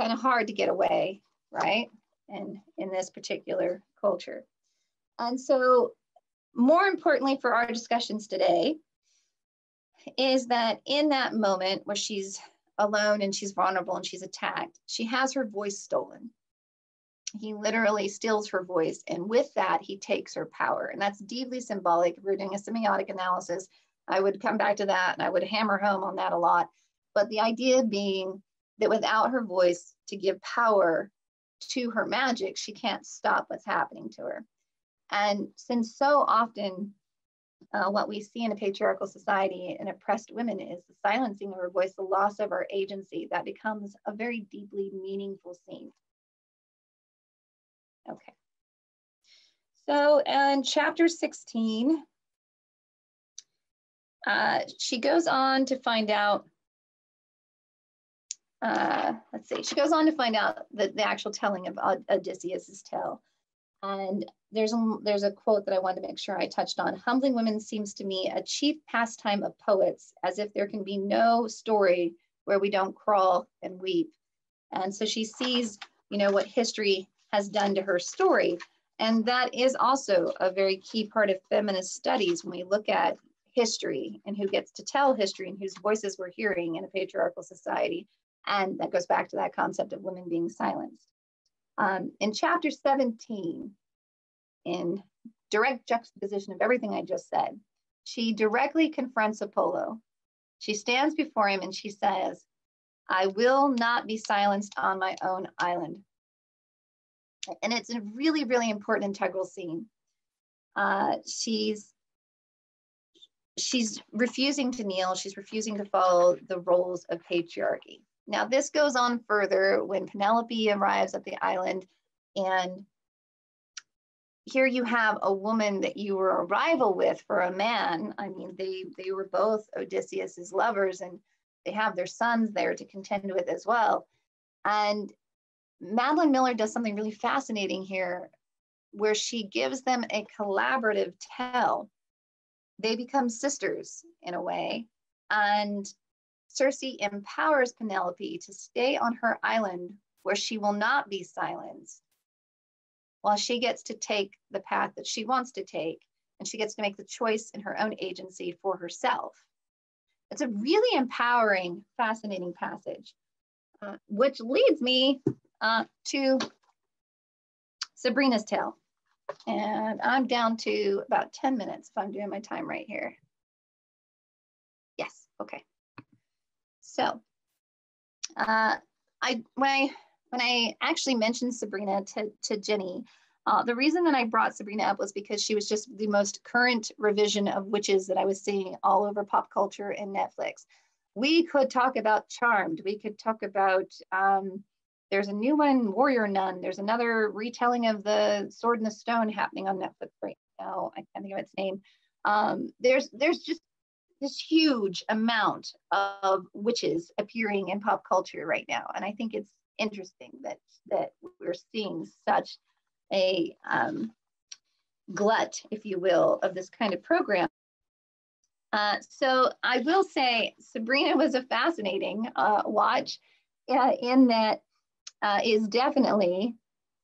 kind of hard to get away, right? And in this particular culture. And so, more importantly for our discussions today, is that in that moment where she's alone and she's vulnerable and she's attacked, she has her voice stolen. He literally steals her voice, and with that, he takes her power. And that's deeply symbolic. If we are doing a semiotic analysis, I would come back to that and I would hammer home on that a lot. But the idea being that without her voice to give power to her magic, she can't stop what's happening to her. And since so often uh, what we see in a patriarchal society and oppressed women is the silencing of her voice, the loss of our agency, that becomes a very deeply meaningful scene. Okay. So in chapter 16, uh, she goes on to find out uh, let's see, she goes on to find out the, the actual telling of Odysseus's tale. And there's a, there's a quote that I wanted to make sure I touched on. Humbling women seems to me a chief pastime of poets, as if there can be no story where we don't crawl and weep. And so she sees, you know, what history has done to her story. And that is also a very key part of feminist studies when we look at history and who gets to tell history and whose voices we're hearing in a patriarchal society. And that goes back to that concept of women being silenced. Um, in chapter 17, in direct juxtaposition of everything I just said, she directly confronts Apollo. She stands before him and she says, I will not be silenced on my own island. And it's a really, really important integral scene. Uh, she's she's refusing to kneel. She's refusing to follow the roles of patriarchy. Now, this goes on further when Penelope arrives at the island, and here you have a woman that you were a rival with for a man. I mean, they they were both Odysseus's lovers, and they have their sons there to contend with as well. And Madeline Miller does something really fascinating here, where she gives them a collaborative tell they become sisters in a way. And Circe empowers Penelope to stay on her island where she will not be silenced while she gets to take the path that she wants to take and she gets to make the choice in her own agency for herself. It's a really empowering, fascinating passage, uh, which leads me uh, to Sabrina's tale. And I'm down to about 10 minutes if I'm doing my time right here. Yes, okay. So uh, I when I when I actually mentioned Sabrina to, to Jenny, uh, the reason that I brought Sabrina up was because she was just the most current revision of witches that I was seeing all over pop culture and Netflix. We could talk about Charmed. We could talk about um, there's a new one, Warrior Nun. There's another retelling of the Sword in the Stone happening on Netflix right now. I can't think of its name. Um, there's there's just this huge amount of witches appearing in pop culture right now, and I think it's interesting that that we're seeing such a um, glut, if you will, of this kind of program. Uh, so I will say Sabrina was a fascinating uh, watch uh, in that uh, is definitely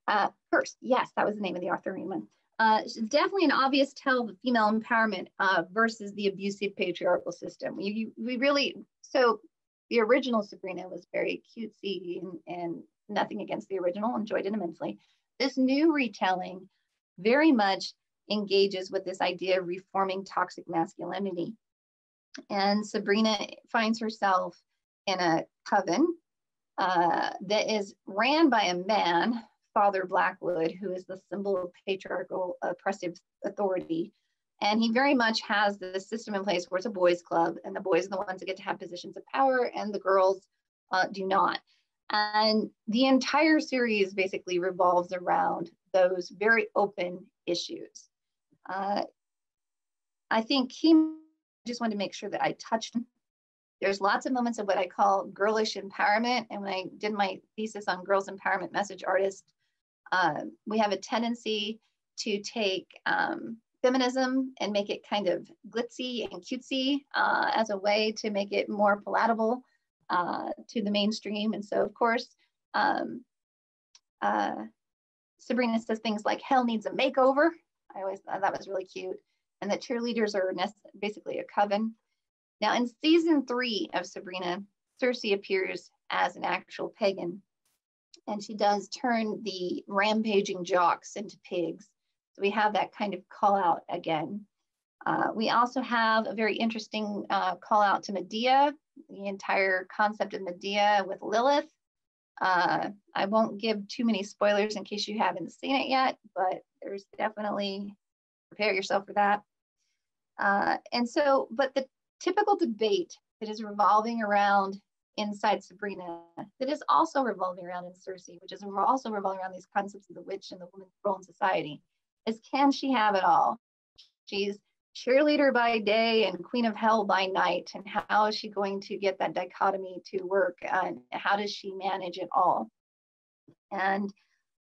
uh, first. Yes, that was the name of the Arthurian one. Uh, it's definitely an obvious tell of female empowerment uh, versus the abusive patriarchal system. We, we really, so the original Sabrina was very cutesy and, and nothing against the original, enjoyed it immensely. This new retelling very much engages with this idea of reforming toxic masculinity. And Sabrina finds herself in a coven uh, that is ran by a man, Father Blackwood, who is the symbol of patriarchal oppressive authority. And he very much has the system in place where it's a boys' club, and the boys are the ones that get to have positions of power, and the girls uh, do not. And the entire series basically revolves around those very open issues. Uh, I think he just wanted to make sure that I touched there's lots of moments of what I call girlish empowerment. And when I did my thesis on girls empowerment message artists, uh, we have a tendency to take um, feminism and make it kind of glitzy and cutesy uh, as a way to make it more palatable uh, to the mainstream. And so, of course, um, uh, Sabrina says things like hell needs a makeover. I always thought that was really cute. And that cheerleaders are basically a coven. Now, in season three of Sabrina, Circe appears as an actual pagan, and she does turn the rampaging jocks into pigs. So we have that kind of call out again. Uh, we also have a very interesting uh, call out to Medea, the entire concept of Medea with Lilith. Uh, I won't give too many spoilers in case you haven't seen it yet, but there's definitely prepare yourself for that. Uh, and so, but the typical debate that is revolving around inside Sabrina that is also revolving around in Circe, which is also revolving around these concepts of the witch and the woman's role in society, is can she have it all? She's cheerleader by day and queen of hell by night. And how is she going to get that dichotomy to work? And how does she manage it all? And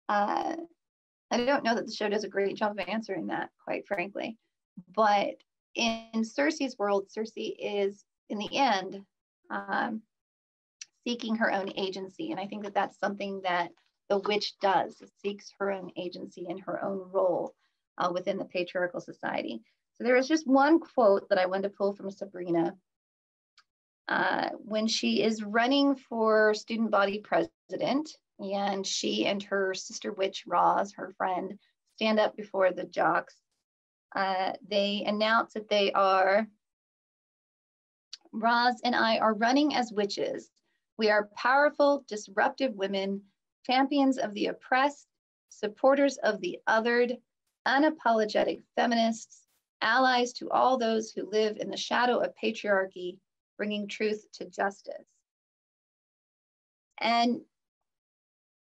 uh, I don't know that the show does a great job of answering that, quite frankly. But in Circe's world, Circe is in the end um, seeking her own agency. And I think that that's something that the witch does, seeks her own agency and her own role uh, within the patriarchal society. So there is just one quote that I wanted to pull from Sabrina. Uh, when she is running for student body president, and she and her sister witch, Roz, her friend, stand up before the jocks, uh, they announce that they are, Roz and I are running as witches. We are powerful, disruptive women, champions of the oppressed, supporters of the othered, unapologetic feminists, allies to all those who live in the shadow of patriarchy, bringing truth to justice. And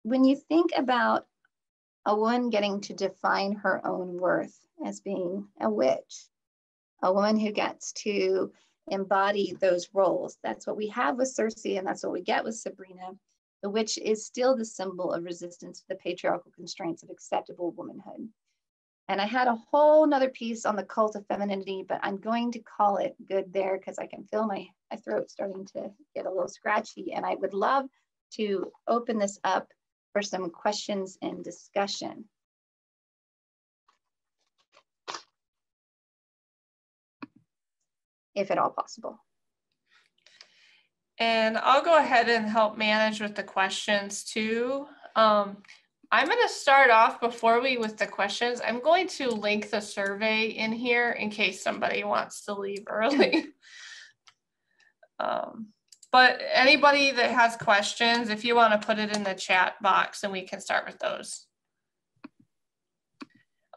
when you think about a woman getting to define her own worth as being a witch, a woman who gets to embody those roles, that's what we have with Circe, and that's what we get with Sabrina. The witch is still the symbol of resistance to the patriarchal constraints of acceptable womanhood. And I had a whole nother piece on the cult of femininity, but I'm going to call it good there because I can feel my, my throat starting to get a little scratchy. And I would love to open this up for some questions and discussion. If at all possible. And I'll go ahead and help manage with the questions too. Um, I'm going to start off before we with the questions. I'm going to link the survey in here in case somebody wants to leave early. um, but anybody that has questions, if you want to put it in the chat box and we can start with those.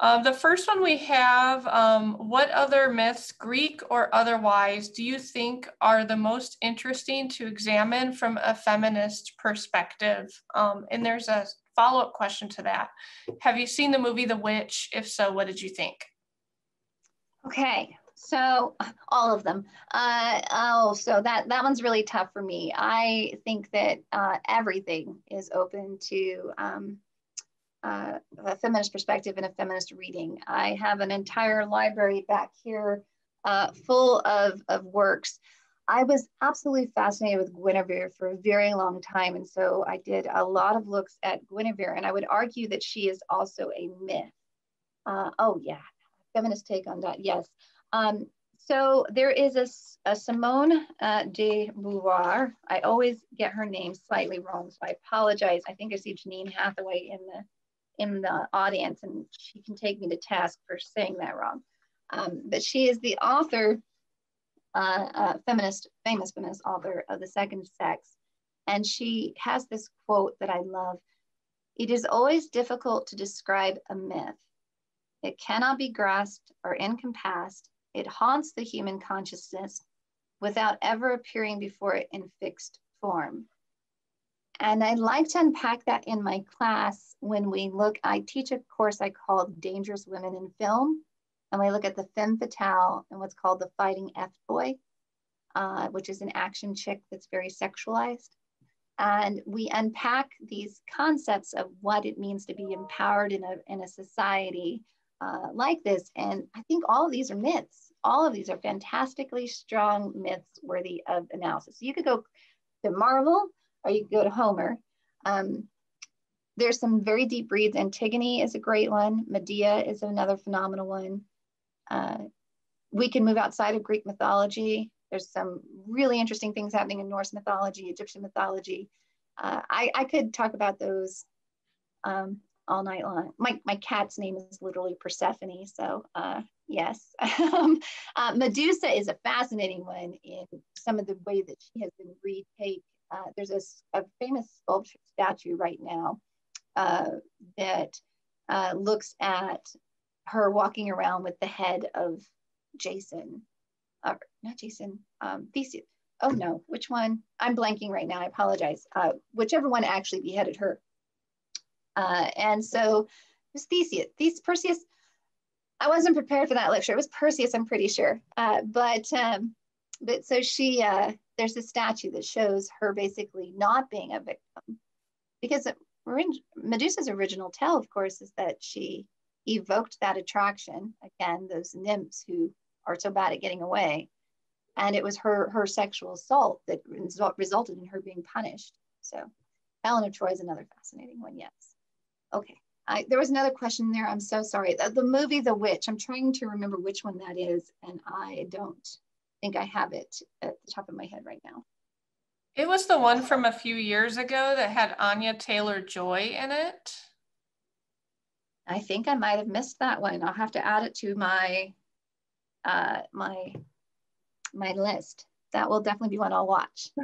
Um, the first one we have, um, what other myths, Greek or otherwise, do you think are the most interesting to examine from a feminist perspective? Um, and there's a follow-up question to that. Have you seen the movie The Witch? If so, what did you think? Okay, so all of them. Uh, oh, so that that one's really tough for me. I think that uh, everything is open to um, uh, a feminist perspective and a feminist reading. I have an entire library back here uh, full of, of works. I was absolutely fascinated with Guinevere for a very long time. And so I did a lot of looks at Guinevere, and I would argue that she is also a myth. Uh, oh, yeah, feminist take on that, yes. Um, so there is a, a Simone uh, de Beauvoir. I always get her name slightly wrong, so I apologize. I think I see Janine Hathaway in the in the audience, and she can take me to task for saying that wrong. Um, but she is the author, uh, uh, feminist, famous feminist author of The Second Sex, and she has this quote that I love. It is always difficult to describe a myth. It cannot be grasped or encompassed it haunts the human consciousness without ever appearing before it in fixed form. And I like to unpack that in my class when we look, I teach a course I call Dangerous Women in Film. And we look at the femme fatale and what's called the fighting F boy, uh, which is an action chick that's very sexualized. And we unpack these concepts of what it means to be empowered in a, in a society uh, like this. And I think all of these are myths. All of these are fantastically strong myths worthy of analysis. So you could go to Marvel or you go to Homer. Um, there's some very deep reads. Antigone is a great one. Medea is another phenomenal one. Uh, we can move outside of Greek mythology. There's some really interesting things happening in Norse mythology, Egyptian mythology. Uh, I, I, could talk about those um, all night long. My, my cat's name is literally Persephone. So uh, yes, um, uh, Medusa is a fascinating one in some of the way that she has been retake. Uh, there's a, a, famous sculpture statue right now uh, that uh, looks at her walking around with the head of Jason, uh, not Jason, um, Theseus. Oh no, which one? I'm blanking right now. I apologize. whichever one actually beheaded her. Uh, and so it was Theseus, Theseus, Perseus. I wasn't prepared for that lecture. It was Perseus, I'm pretty sure. Uh, but um, but so she, uh, there's a statue that shows her basically not being a victim, because Medusa's original tale, of course, is that she evoked that attraction again, those nymphs who are so bad at getting away, and it was her her sexual assault that resulted in her being punished. So Helen of Troy is another fascinating one, yes. Okay, I, there was another question there. I'm so sorry. The, the, movie The Witch, I'm trying to remember which one that is, and I don't think I have it at the top of my head right now. It was the one from a few years ago that had Anya Taylor Joy in it. I think I might have missed that one. I'll have to add it to my uh, my my list. That will definitely be one I'll watch.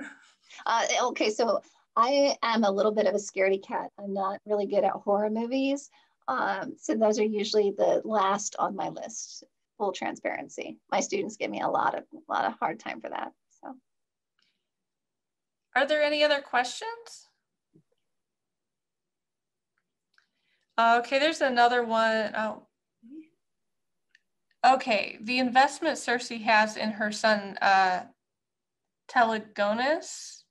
Uh, okay, so I am a little bit of a scaredy cat. I'm not really good at horror movies. Um, so those are usually the last on my list. Full transparency. My students give me a lot of a lot of hard time for that. So, are there any other questions? Okay, there's another one. Oh. Okay, the investment Circe has in her son, uh, Telegonus,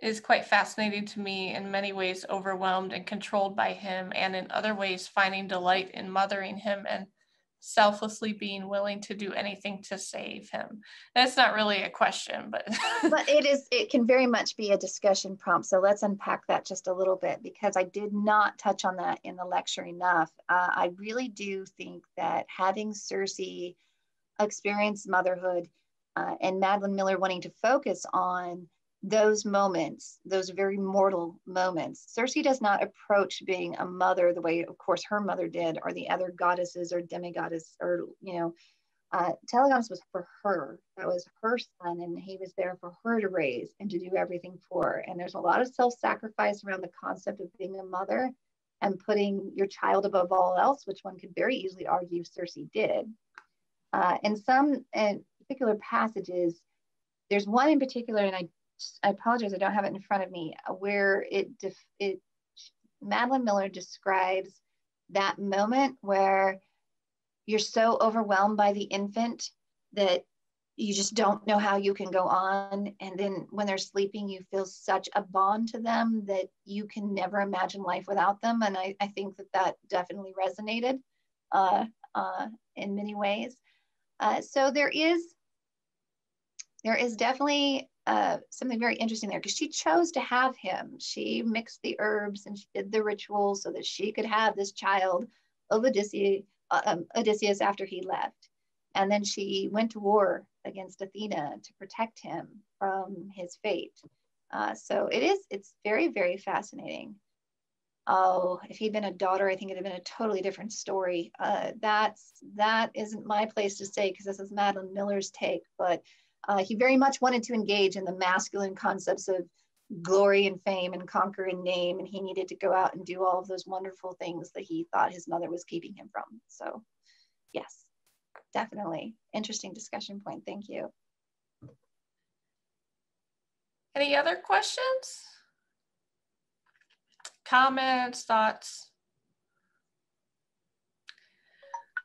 is quite fascinating to me in many ways overwhelmed and controlled by him and in other ways finding delight in mothering him and selflessly being willing to do anything to save him. That's not really a question but but it is it can very much be a discussion prompt. So let's unpack that just a little bit because i did not touch on that in the lecture enough. Uh, i really do think that having Circe experience motherhood uh, and madeline miller wanting to focus on those moments, those very mortal moments. Circe does not approach being a mother the way, of course, her mother did, or the other goddesses or demigoddess, or, you know, uh, Telegonus was for her. That was her son, and he was there for her to raise and to do everything for. And there's a lot of self sacrifice around the concept of being a mother and putting your child above all else, which one could very easily argue Circe did. Uh, in some in particular passages, there's one in particular, and I I apologize, I don't have it in front of me, where it, it Madeline Miller describes that moment where you're so overwhelmed by the infant that you just don't know how you can go on. And then when they're sleeping, you feel such a bond to them that you can never imagine life without them. And I, I think that that definitely resonated uh, uh, in many ways. Uh, so there is there is definitely uh, something very interesting there because she chose to have him. She mixed the herbs and she did the ritual so that she could have this child of Odysseus, uh, um, Odysseus after he left. And then she went to war against Athena to protect him from his fate. Uh, so it is, it's very, very fascinating. Oh, if he'd been a daughter, I think it'd have been a totally different story. Uh, that's, that isn't my place to say because this is Madeline Miller's take, but uh, he very much wanted to engage in the masculine concepts of glory and fame and conquer and name, and he needed to go out and do all of those wonderful things that he thought his mother was keeping him from. So, yes, definitely. Interesting discussion point. Thank you. Any other questions? Comments, thoughts?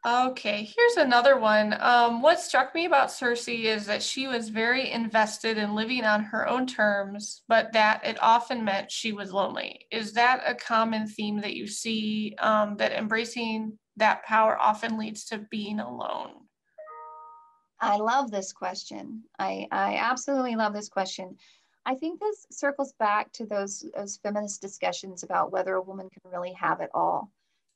Okay, here's another one. Um, what struck me about Circe is that she was very invested in living on her own terms, but that it often meant she was lonely. Is that a common theme that you see um, that embracing that power often leads to being alone? I love this question. I, I absolutely love this question. I think this circles back to those, those feminist discussions about whether a woman can really have it all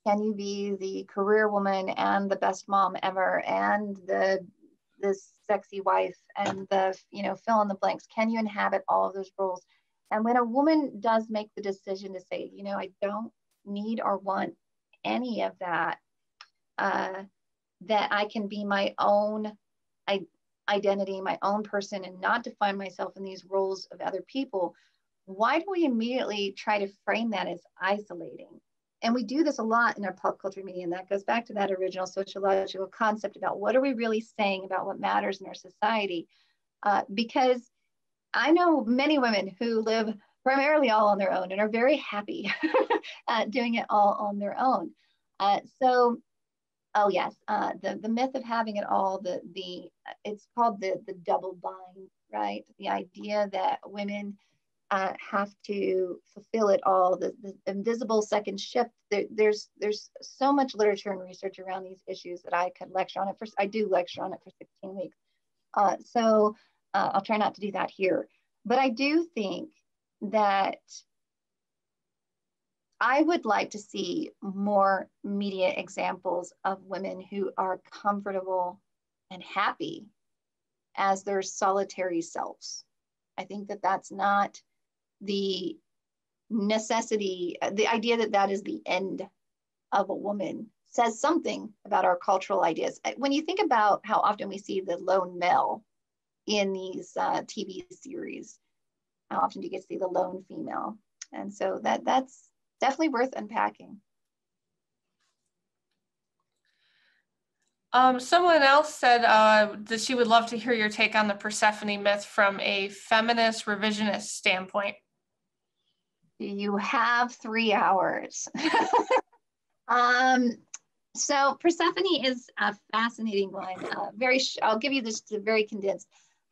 can you be the career woman and the best mom ever and the this sexy wife and the you know fill in the blanks? Can you inhabit all of those roles? And when a woman does make the decision to say you know i don't need or want any of that uh, that i can be my own I, identity my own person and not define myself in these roles of other people why do we immediately try to frame that as isolating and we do this a lot in our pop culture media, and that goes back to that original sociological concept about what are we really saying about what matters in our society. Uh, because I know many women who live primarily all on their own and are very happy doing it all on their own. Uh, so, oh yes, uh, the the myth of having it all, the the it's called the the double bind, right? The idea that women uh, have to fulfill it all. The, the invisible second shift. There, there's there's so much literature and research around these issues that I could lecture on it. First, I do lecture on it for 16 weeks. Uh, so uh, I'll try not to do that here. But I do think that I would like to see more media examples of women who are comfortable and happy as their solitary selves. I think that that's not the necessity, the idea that that is the end of a woman says something about our cultural ideas. When you think about how often we see the lone male in these uh, TV series, how often do you get to see the lone female? And so that that's definitely worth unpacking. Um, someone else said uh, that she would love to hear your take on the Persephone myth from a feminist revisionist standpoint. You have three hours. um, so Persephone is a fascinating one. Uh, very, I'll give you this very condensed.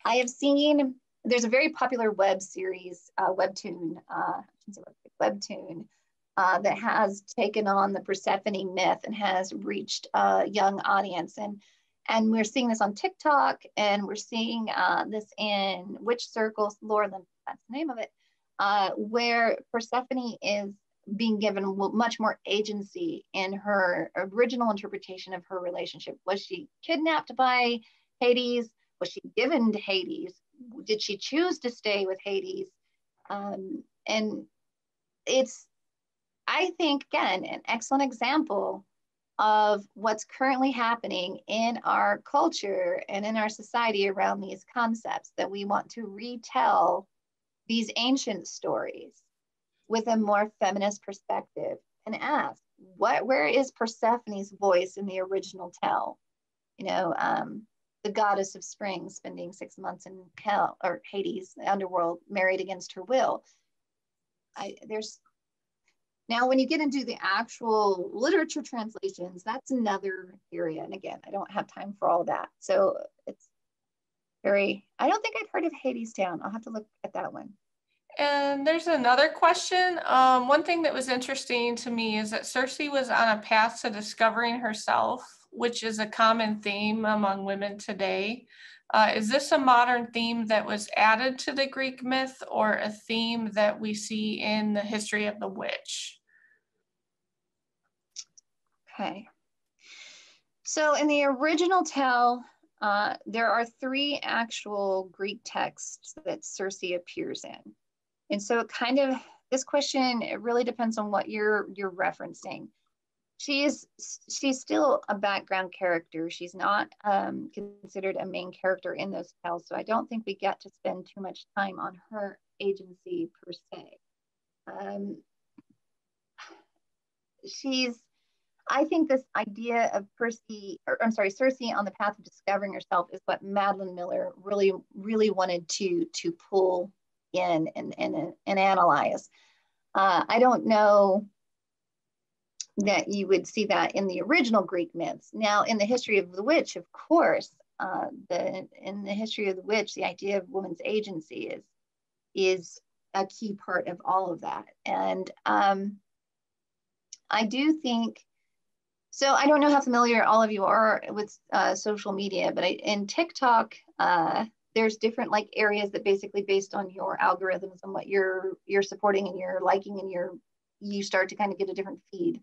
I have seen there's a very popular web series, uh, webtoon, uh, webtoon uh, that has taken on the Persephone myth and has reached a young audience. And, and we're seeing this on TikTok and we're seeing uh, this in witch circles, Laura, that's the name of it, uh, where Persephone is being given much more agency in her original interpretation of her relationship. Was she kidnapped by Hades? Was she given to Hades? Did she choose to stay with Hades? Um, and it's I think, again, an excellent example of what's currently happening in our culture and in our society around these concepts that we want to retell these ancient stories with a more feminist perspective and ask what where is persephone's voice in the original tell you know um, the goddess of spring spending six months in hell or hades the underworld married against her will I, there's now, when you get into the actual literature translations, that's another area. And again, I don't have time for all that. So very, I don't think I've heard of Hadestown. I'll have to look at that one. And there's another question. Um, one thing that was interesting to me is that Circe was on a path to discovering herself, which is a common theme among women today. Uh, is this a modern theme that was added to the Greek myth or a theme that we see in the history of the witch? Okay. So in the original tell, uh, there are three actual Greek texts that Circe appears in. And so it kind of, this question, it really depends on what you're, you're referencing. She is, she's still a background character. She's not um, considered a main character in those tales. So I don't think we get to spend too much time on her agency per se. Um, she's I think this idea of Percy, or I'm sorry, Circe on the path of discovering herself is what Madeline Miller really, really wanted to to pull in and and, and analyze. Uh, I don't know that you would see that in the original Greek myths. Now, in the history of the witch, of course, uh, the in the history of the witch, the idea of woman's agency is is a key part of all of that. And um, I do think so I don't know how familiar all of you are with uh, social media, but I, in TikTok, uh, there's different like areas that basically based on your algorithms and what you're you're supporting and you're liking and you're you start to kind of get a different feed.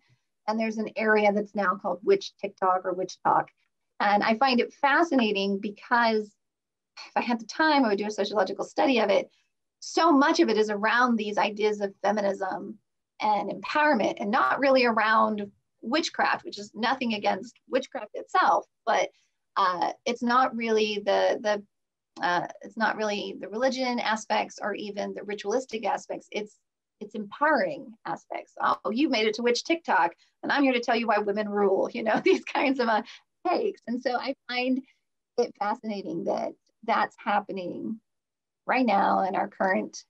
And there's an area that's now called witch TikTok or WitchTok. And I find it fascinating because if I had the time, I would do a sociological study of it. So much of it is around these ideas of feminism and empowerment and not really around witchcraft, which is nothing against witchcraft itself, but uh, it's not really the the uh, it's not really the religion aspects or even the ritualistic aspects. It's it's empowering aspects. Oh, you made it to witch TikTok, and I'm here to tell you why women rule. You know these kinds of uh, takes, and so I find it fascinating that that's happening right now in our current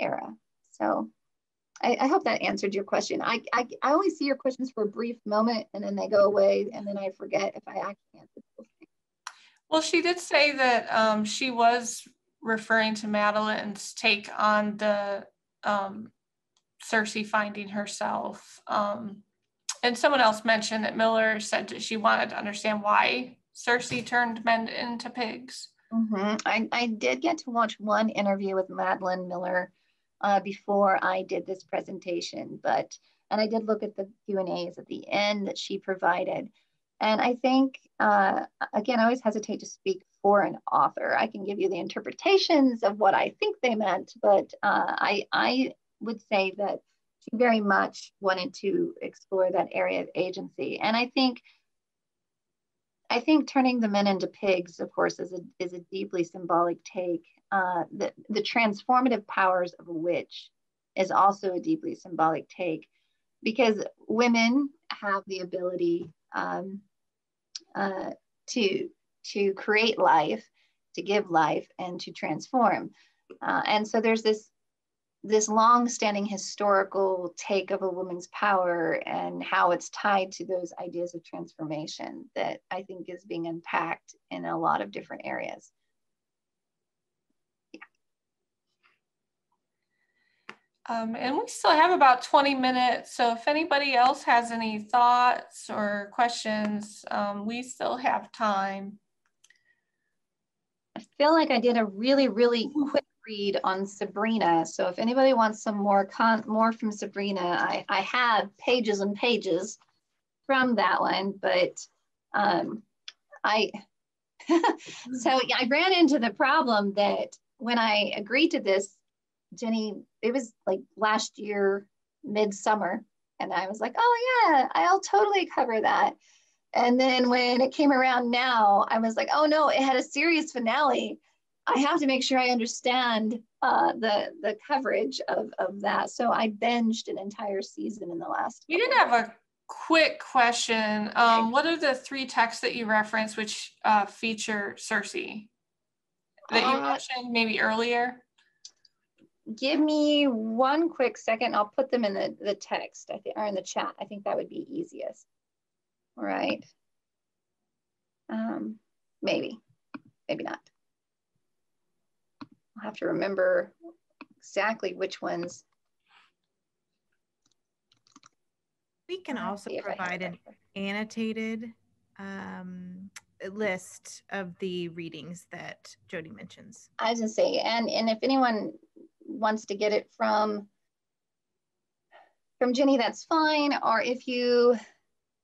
era. So I, I, hope that answered your question. I, I, I only see your questions for a brief moment and then they go away and then I forget if I actually answered Well, she did say that um, she was referring to Madeline's take on the um, Circe finding herself. Um, and someone else mentioned that Miller said that she wanted to understand why Circe turned men into pigs. Mm-hmm. I, I did get to watch one interview with Madeline Miller uh, before I did this presentation. But And I did look at the Q&As at the end that she provided. And I think, uh, again, I always hesitate to speak for an author. I can give you the interpretations of what I think they meant, but uh, I, I would say that she very much wanted to explore that area of agency. And I think I think turning the men into pigs, of course, is a, is a deeply symbolic take. Uh, the, the transformative powers of a witch is also a deeply symbolic take because women have the ability um, uh, to, to create life, to give life, and to transform. Uh, and so there's this this long-standing historical take of a woman's power and how it's tied to those ideas of transformation that I think is being unpacked in a lot of different areas. Um, and we still have about 20 minutes. So if anybody else has any thoughts or questions, um, we still have time. I feel like I did a really, really quick read on Sabrina. So if anybody wants some more con more from Sabrina, I, I have pages and pages from that one, but um, I, so yeah, I ran into the problem that when I agreed to this, Jenny, it was like last year, midsummer, and I was like, oh yeah, I'll totally cover that. And then when it came around now, I was like, oh no, it had a series finale. I have to make sure I understand uh, the the coverage of, of that. So I binged an entire season in the last. We didn't have a quick question. Um, what are the three texts that you referenced which uh, feature Circe that you uh, mentioned maybe earlier? Give me one quick second. I'll put them in the, the text, I think, or in the chat. I think that would be easiest. All right. Um, maybe, maybe not. I'll have to remember exactly which ones. We can also provide an annotated um, list of the readings that Jodie mentions. I was gonna say, and and if anyone wants to get it from from Jenny, that's fine. Or if you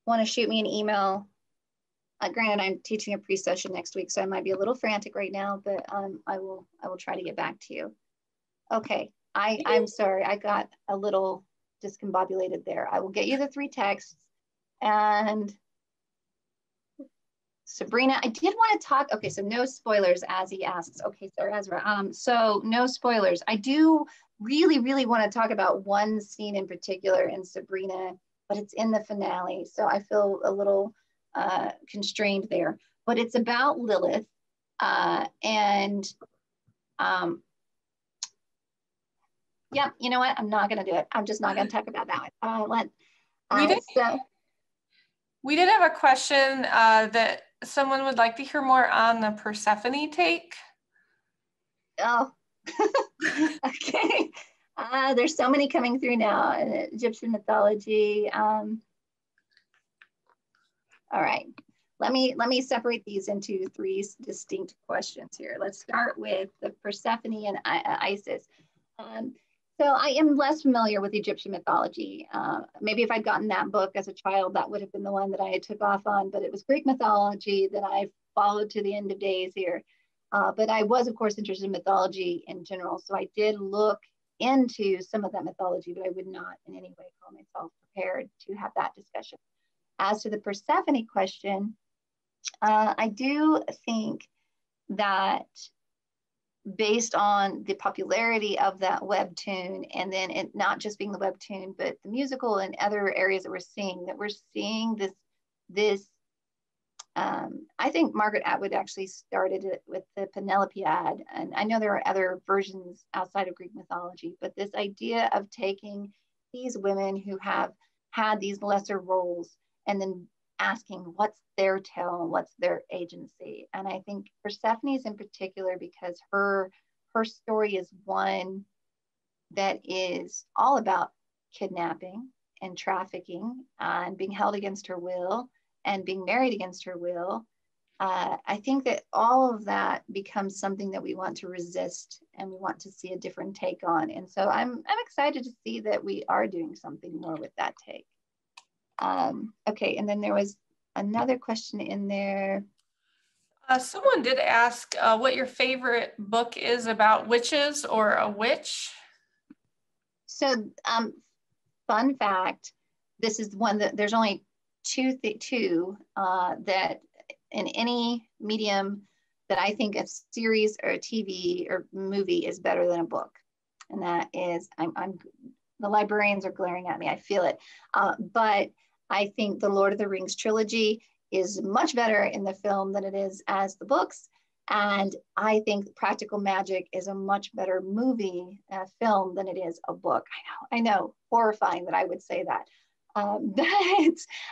want to shoot me an email, uh, granted, I'm teaching a pre-session next week, so I might be a little frantic right now, but um, I will I will try to get back to you. Okay, I I'm sorry, I got a little discombobulated there. I will get you the three texts, and Sabrina, I did want to talk. Okay, so no spoilers, as he asks. Okay, so Ezra, um, so no spoilers. I do really, really want to talk about one scene in particular in Sabrina, but it's in the finale, so I feel a little uh, constrained there, but it's about Lilith. Uh, and um, yeah, you know what? I'm not going to do it. I'm just not going to talk about that one. Uh, let, uh, we, did, so, we did have a question uh, that someone would like to hear more on the Persephone take. Oh, okay. Uh, there's so many coming through now. In Egyptian mythology. Um, all right, let me, let me separate these into three distinct questions here. Let's start with the Persephone and Isis. Um, so I am less familiar with Egyptian mythology. Uh, maybe if I'd gotten that book as a child, that would have been the one that I took off on, but it was Greek mythology that I followed to the end of days here. Uh, but I was, of course, interested in mythology in general. So I did look into some of that mythology, but I would not in any way call myself prepared to have that discussion. As to the Persephone question, uh, I do think that based on the popularity of that webtoon and then it not just being the webtoon but the musical and other areas that we're seeing that we're seeing this this um, i think margaret atwood actually started it with the penelopiad and i know there are other versions outside of greek mythology but this idea of taking these women who have had these lesser roles and then asking what's their tale what's their agency and i think persephone's in particular because her her story is one that is all about kidnapping and trafficking and being held against her will and being married against her will uh, I think that all of that becomes something that we want to resist and we want to see a different take on. And so I'm, I'm excited to see that we are doing something more with that take. Um, okay, and then there was another question in there. Uh, someone did ask uh, what your favorite book is about witches or a witch. So, um, fun fact: this is one that there's only two th- two uh, that in any medium that I think a series or a TV or movie is better than a book, and that is I'm, I'm the librarians are glaring at me. I feel it, uh, but I think the Lord of the Rings trilogy is much better in the film than it is as the books. And I think Practical Magic is a much better movie uh, film than it is a book. I know, I know, horrifying that I would say that. Um, but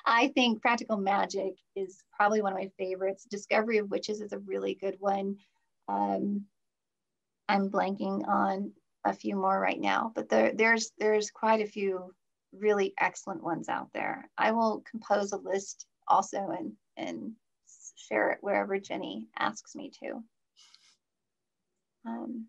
I think Practical Magic is probably one of my favorites. Discovery of Witches is a really good one. Um, I'm blanking on a few more right now, but there, there's there's quite a few really excellent ones out there. I will compose a list also and and share it wherever Jenny asks me to. Um,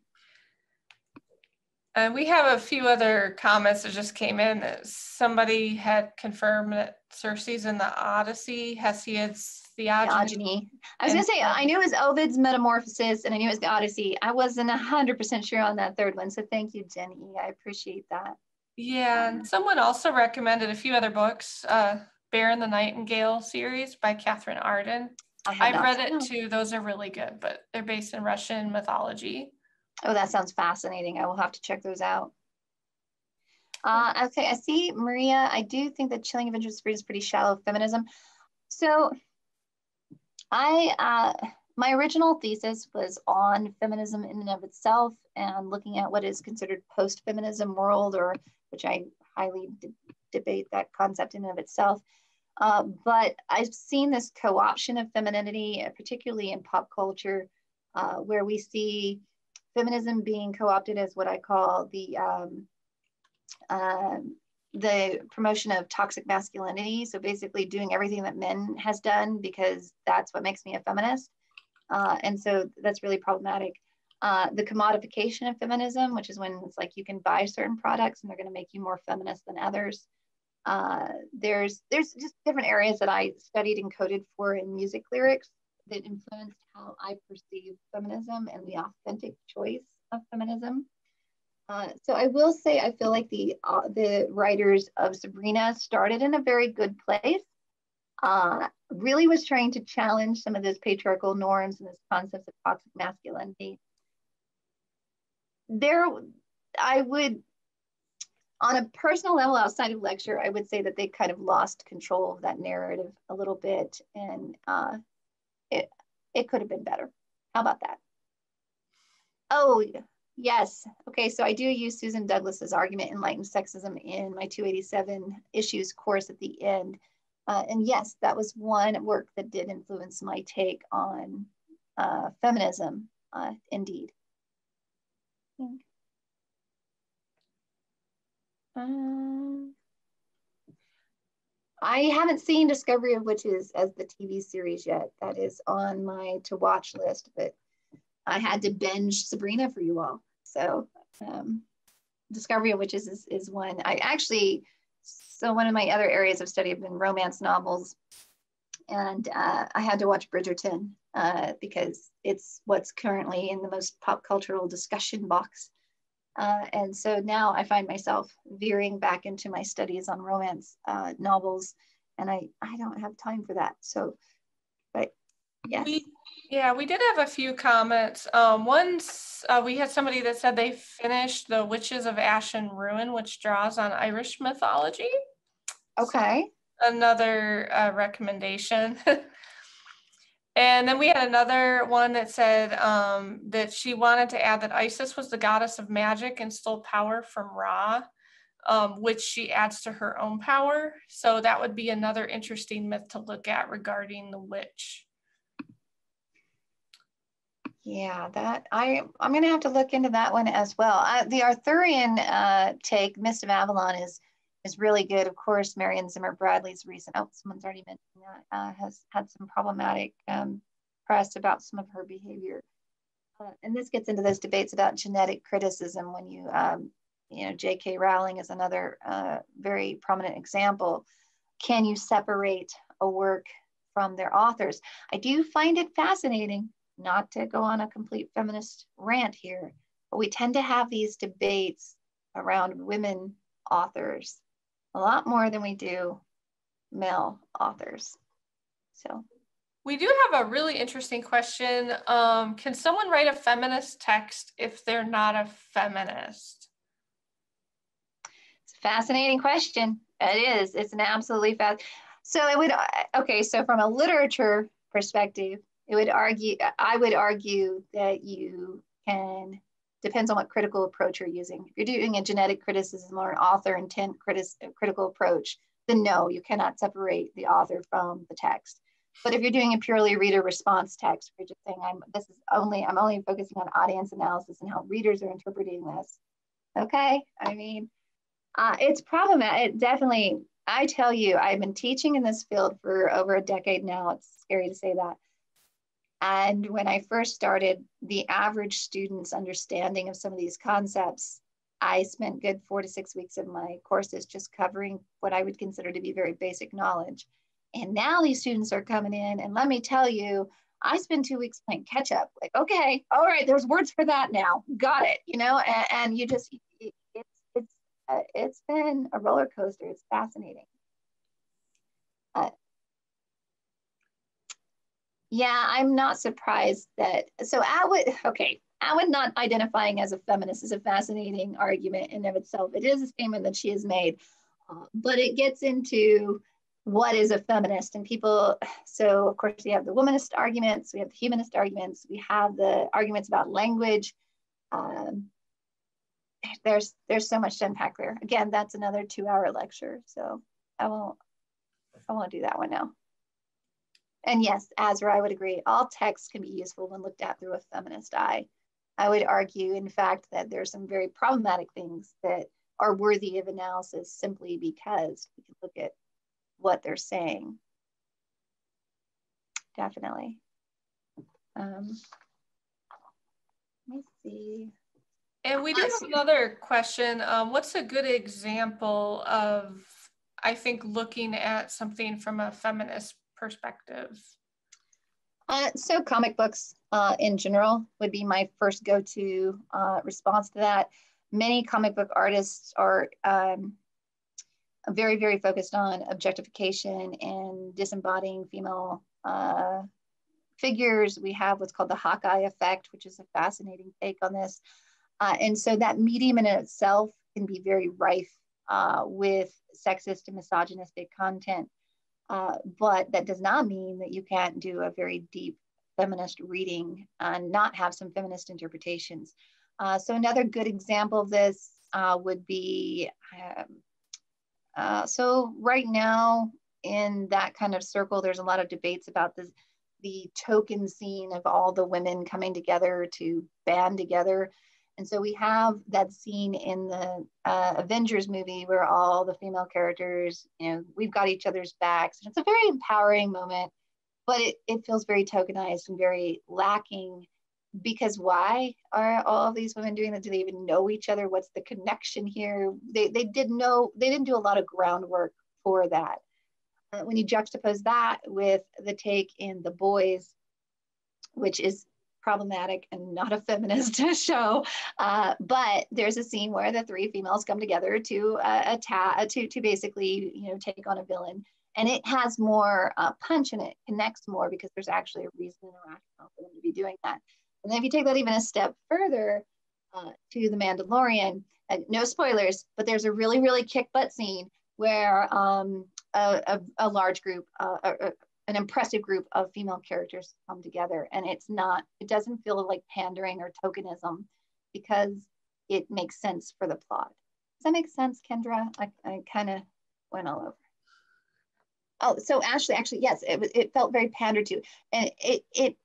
and we have a few other comments that just came in somebody had confirmed that Circe's in the Odyssey, Hesiod's Theogony. Theogony. I was going to say, I knew it was Ovid's Metamorphosis and I knew it was the Odyssey. I wasn't 100% sure on that third one. So thank you, Jenny. I appreciate that. Yeah, and someone also recommended a few other books. Uh, Bear and the Nightingale series by Katherine Arden. I've read it too. Those are really good, but they're based in Russian mythology. Oh, that sounds fascinating. I will have to check those out. Uh, okay, I see, Maria. I do think that Chilling Adventures of is pretty shallow feminism. So, I uh, my original thesis was on feminism in and of itself and looking at what is considered post-feminism world, or which I highly de debate that concept in and of itself. Uh, but I've seen this co-option of femininity, uh, particularly in pop culture, uh, where we see feminism being co-opted as what I call the um, uh, the promotion of toxic masculinity. So basically, doing everything that men has done because that's what makes me a feminist, uh, and so that's really problematic. Uh, the commodification of feminism, which is when it's like you can buy certain products and they're going to make you more feminist than others. Uh, there's there's just different areas that I studied and coded for in music lyrics that influenced how I perceive feminism and the authentic choice of feminism. Uh, so I will say I feel like the uh, the writers of Sabrina started in a very good place. Uh, really was trying to challenge some of those patriarchal norms and this concepts of toxic masculinity. There, I would on a personal level outside of lecture, I would say that they kind of lost control of that narrative a little bit and uh, it, it could have been better. How about that? Oh, yes. Okay, so I do use Susan Douglas's argument, Enlightened Sexism, in my 287 issues course at the end. Uh, and yes, that was one work that did influence my take on uh, feminism, uh, indeed. Um, I haven't seen Discovery of Witches as the TV series yet. That is on my to watch list, but I had to binge Sabrina for you all. So um, Discovery of Witches is, is one. I actually, so one of my other areas of study have been romance novels. And uh, I had to watch Bridgerton uh, because it's what's currently in the most pop cultural discussion box uh, and so now I find myself veering back into my studies on romance uh, novels, and I, I don't have time for that. So, but yes. We, yeah, we did have a few comments. Um, once uh, we had somebody that said they finished The Witches of Ash and Ruin, which draws on Irish mythology. Okay. So another uh, recommendation. And then we had another one that said um, that she wanted to add that Isis was the goddess of magic and stole power from Ra, um, which she adds to her own power. So that would be another interesting myth to look at regarding the witch. Yeah, that I I'm gonna have to look into that one as well. Uh, the Arthurian uh, take, Mist of Avalon, is is really good. Of course, Marion Zimmer Bradley's recent, oh, someone's already mentioned that, uh, has had some problematic um, pressed about some of her behavior. Uh, and this gets into those debates about genetic criticism when you, um, you know, J.K. Rowling is another uh, very prominent example. Can you separate a work from their authors? I do find it fascinating, not to go on a complete feminist rant here, but we tend to have these debates around women authors a lot more than we do male authors. So we do have a really interesting question. Um, can someone write a feminist text if they're not a feminist? It's a fascinating question. It is. It's an absolutely fast. So it would, okay, so from a literature perspective, it would argue, I would argue that you can, depends on what critical approach you're using. If you're doing a genetic criticism or an author intent critis- critical approach, then no, you cannot separate the author from the text. But if you're doing a purely reader response text, you're just saying, I'm this is only, I'm only focusing on audience analysis and how readers are interpreting this. Okay. I mean, uh, it's problematic. It definitely, I tell you, I've been teaching in this field for over a decade now. It's scary to say that. And when I first started, the average student's understanding of some of these concepts, I spent good four to six weeks of my courses just covering what I would consider to be very basic knowledge. And now these students are coming in, and let me tell you, I spend two weeks playing catch up. Like, okay, all right, there's words for that now. Got it. You know, and, and you just it's it's uh, it's been a roller coaster. It's fascinating. Uh, yeah, I'm not surprised that. So would okay. I would not identifying as a feminist is a fascinating argument in of itself. It is a statement that she has made, uh, but it gets into what is a feminist and people so of course we have the womanist arguments we have the humanist arguments we have the arguments about language um, there's there's so much to unpack there again that's another two hour lecture so i won't i won't do that one now and yes azra i would agree all texts can be useful when looked at through a feminist eye i would argue in fact that there are some very problematic things that are worthy of analysis simply because we can look at what they're saying. Definitely. Um, let me see. And we do have another question. Um, what's a good example of, I think, looking at something from a feminist perspective? Uh, so comic books uh, in general would be my first go-to uh, response to that. Many comic book artists are um, very, very focused on objectification and disembodying female uh, figures. We have what's called the Hawkeye effect, which is a fascinating take on this. Uh, and so that medium in itself can be very rife uh, with sexist and misogynistic content. Uh, but that does not mean that you can't do a very deep feminist reading and not have some feminist interpretations. Uh, so another good example of this uh, would be um, uh, so right now in that kind of circle, there's a lot of debates about the, the token scene of all the women coming together to band together. And so we have that scene in the uh, Avengers movie where all the female characters, you know, we've got each other's backs. And it's a very empowering moment, but it, it feels very tokenized and very lacking because why are all of these women doing that? Do they even know each other? What's the connection here? They, they didn't know, they didn't do a lot of groundwork for that. Uh, when you juxtapose that with the take in The Boys, which is problematic and not a feminist show, uh, but there's a scene where the three females come together to uh, attack, to, to basically, you know, take on a villain. And it has more uh, punch and it connects more because there's actually a reason and rationale for them to be doing that. And then if you take that even a step further uh, to The Mandalorian, uh, no spoilers, but there's a really, really kick butt scene where um, a, a, a, large group, uh, a, an impressive group of female characters come together. And it's not, it doesn't feel like pandering or tokenism because it makes sense for the plot. Does that make sense, Kendra? I, I kind of went all over. Oh, so Ashley, actually, yes, it, it felt very pandered to. And it, it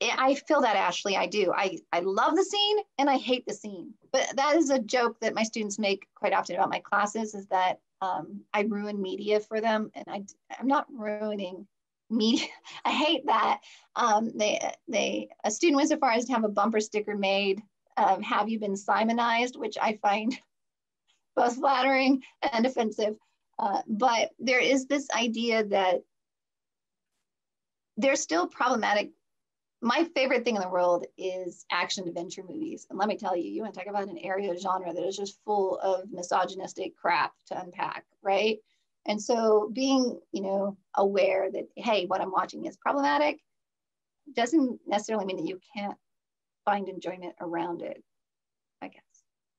I feel that Ashley, I do. I, I love the scene and I hate the scene. But that is a joke that my students make quite often about my classes is that um, I ruin media for them. And I, I'm not ruining media. I hate that. Um, they, they, a student went so far as to have a bumper sticker made of have you been Simonized, which I find both flattering and offensive. Uh, but there is this idea that there's still problematic. My favorite thing in the world is action adventure movies. And let me tell you, you want to talk about an area of genre that is just full of misogynistic crap to unpack, right? And so being, you know, aware that, hey, what I'm watching is problematic doesn't necessarily mean that you can't find enjoyment around it, I guess.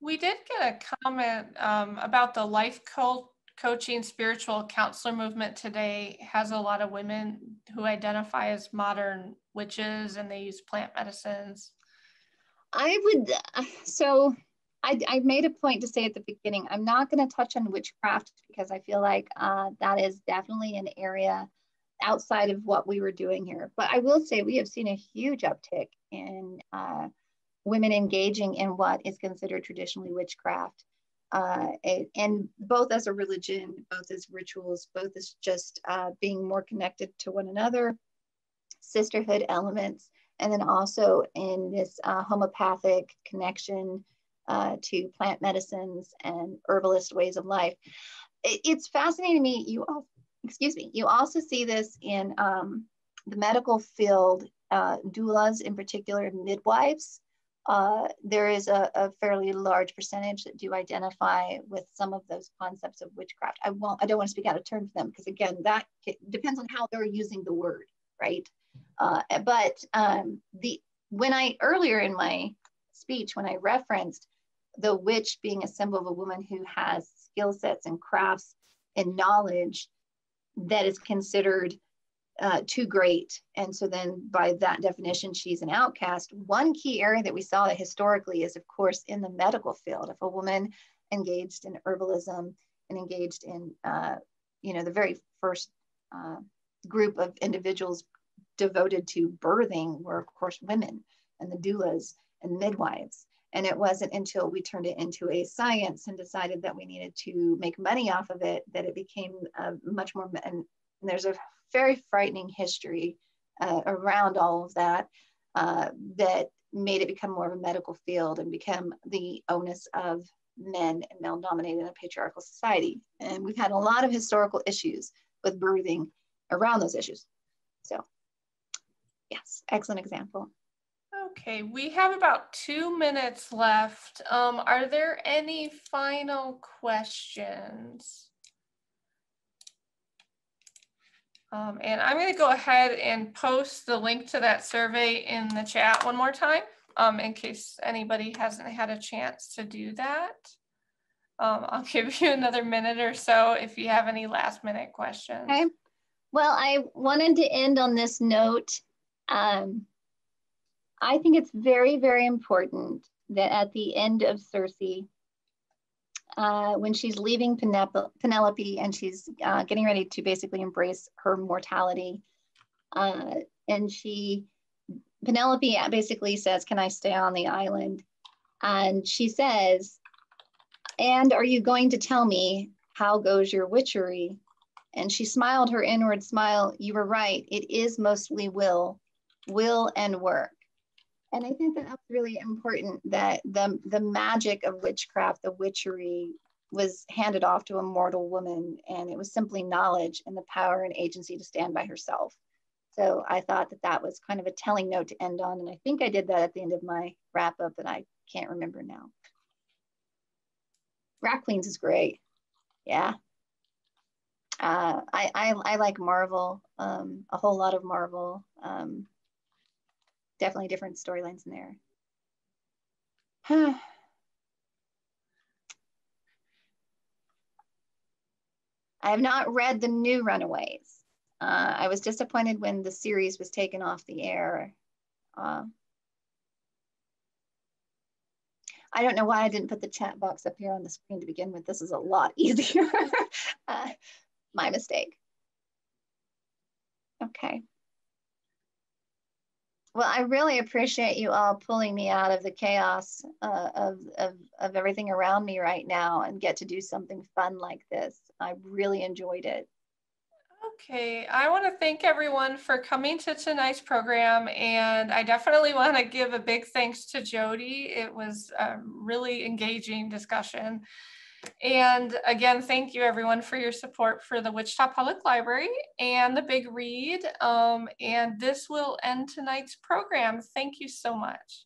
We did get a comment um, about the life co- coaching spiritual counselor movement today has a lot of women who identify as modern witches and they use plant medicines. I would, so I, I made a point to say at the beginning, I'm not going to touch on witchcraft because I feel like uh, that is definitely an area outside of what we were doing here. But I will say we have seen a huge uptick in uh, women engaging in what is considered traditionally witchcraft. Uh, and both as a religion, both as rituals, both as just uh, being more connected to one another, sisterhood elements, and then also in this uh, homeopathic connection uh, to plant medicines and herbalist ways of life. It, it's fascinating to me. You, all, excuse me, you also see this in um, the medical field, uh, doulas in particular, midwives. Uh, there is a, a, fairly large percentage that do identify with some of those concepts of witchcraft. I won't, I don't want to speak out of turn for them because again, that depends on how they're using the word, right? Uh, but um, the when I earlier in my speech, when I referenced the witch being a symbol of a woman who has skill sets and crafts and knowledge that is considered uh, too great. And so then by that definition, she's an outcast. One key area that we saw that historically is, of course, in the medical field. If a woman engaged in herbalism and engaged in, uh, you know, the very first uh, group of individuals devoted to birthing were, of course, women and the doulas and midwives. And it wasn't until we turned it into a science and decided that we needed to make money off of it that it became uh, much more. And, there's a very frightening history uh, around all of that uh, that made it become more of a medical field and become the onus of men and male dominated in a patriarchal society. And we've had a lot of historical issues with birthing around those issues. So, yes, excellent example. Okay, we have about two minutes left. Um, are there any final questions? Um, and I'm going to go ahead and post the link to that survey in the chat one more time um, in case anybody hasn't had a chance to do that. Um, I'll give you another minute or so if you have any last minute questions. Okay. Well, I wanted to end on this note. Um, I think it's very, very important that at the end of Circe, uh, when she's leaving Penelope and she's uh, getting ready to basically embrace her mortality, uh, and she, Penelope basically says, Can I stay on the island? And she says, And are you going to tell me how goes your witchery? And she smiled her inward smile. You were right. It is mostly will, will and work and I think that that's really important that the, the magic of witchcraft, the witchery, was handed off to a mortal woman, and it was simply knowledge and the power and agency to stand by herself. So I thought that that was kind of a telling note to end on, and I think I did that at the end of my wrap up, but I can't remember now. Rat Queens is great. Yeah. Uh, I, I, I like Marvel, um, a whole lot of Marvel. Um, definitely different storylines in there. I have not read the new Runaways. Uh, I was disappointed when the series was taken off the air. Uh, I don't know why I didn't put the chat box up here on the screen to begin with. This is a lot easier. uh, my mistake. Okay. Well, I really appreciate you all pulling me out of the chaos uh, of, of, of everything around me right now and get to do something fun like this. I really enjoyed it. Okay, I want to thank everyone for coming to tonight's program, and I definitely want to give a big thanks to Jodie. It was a really engaging discussion. And again, thank you everyone for your support for the Wichita Public Library and the Big Read. Um, and this will end tonight's program. Thank you so much.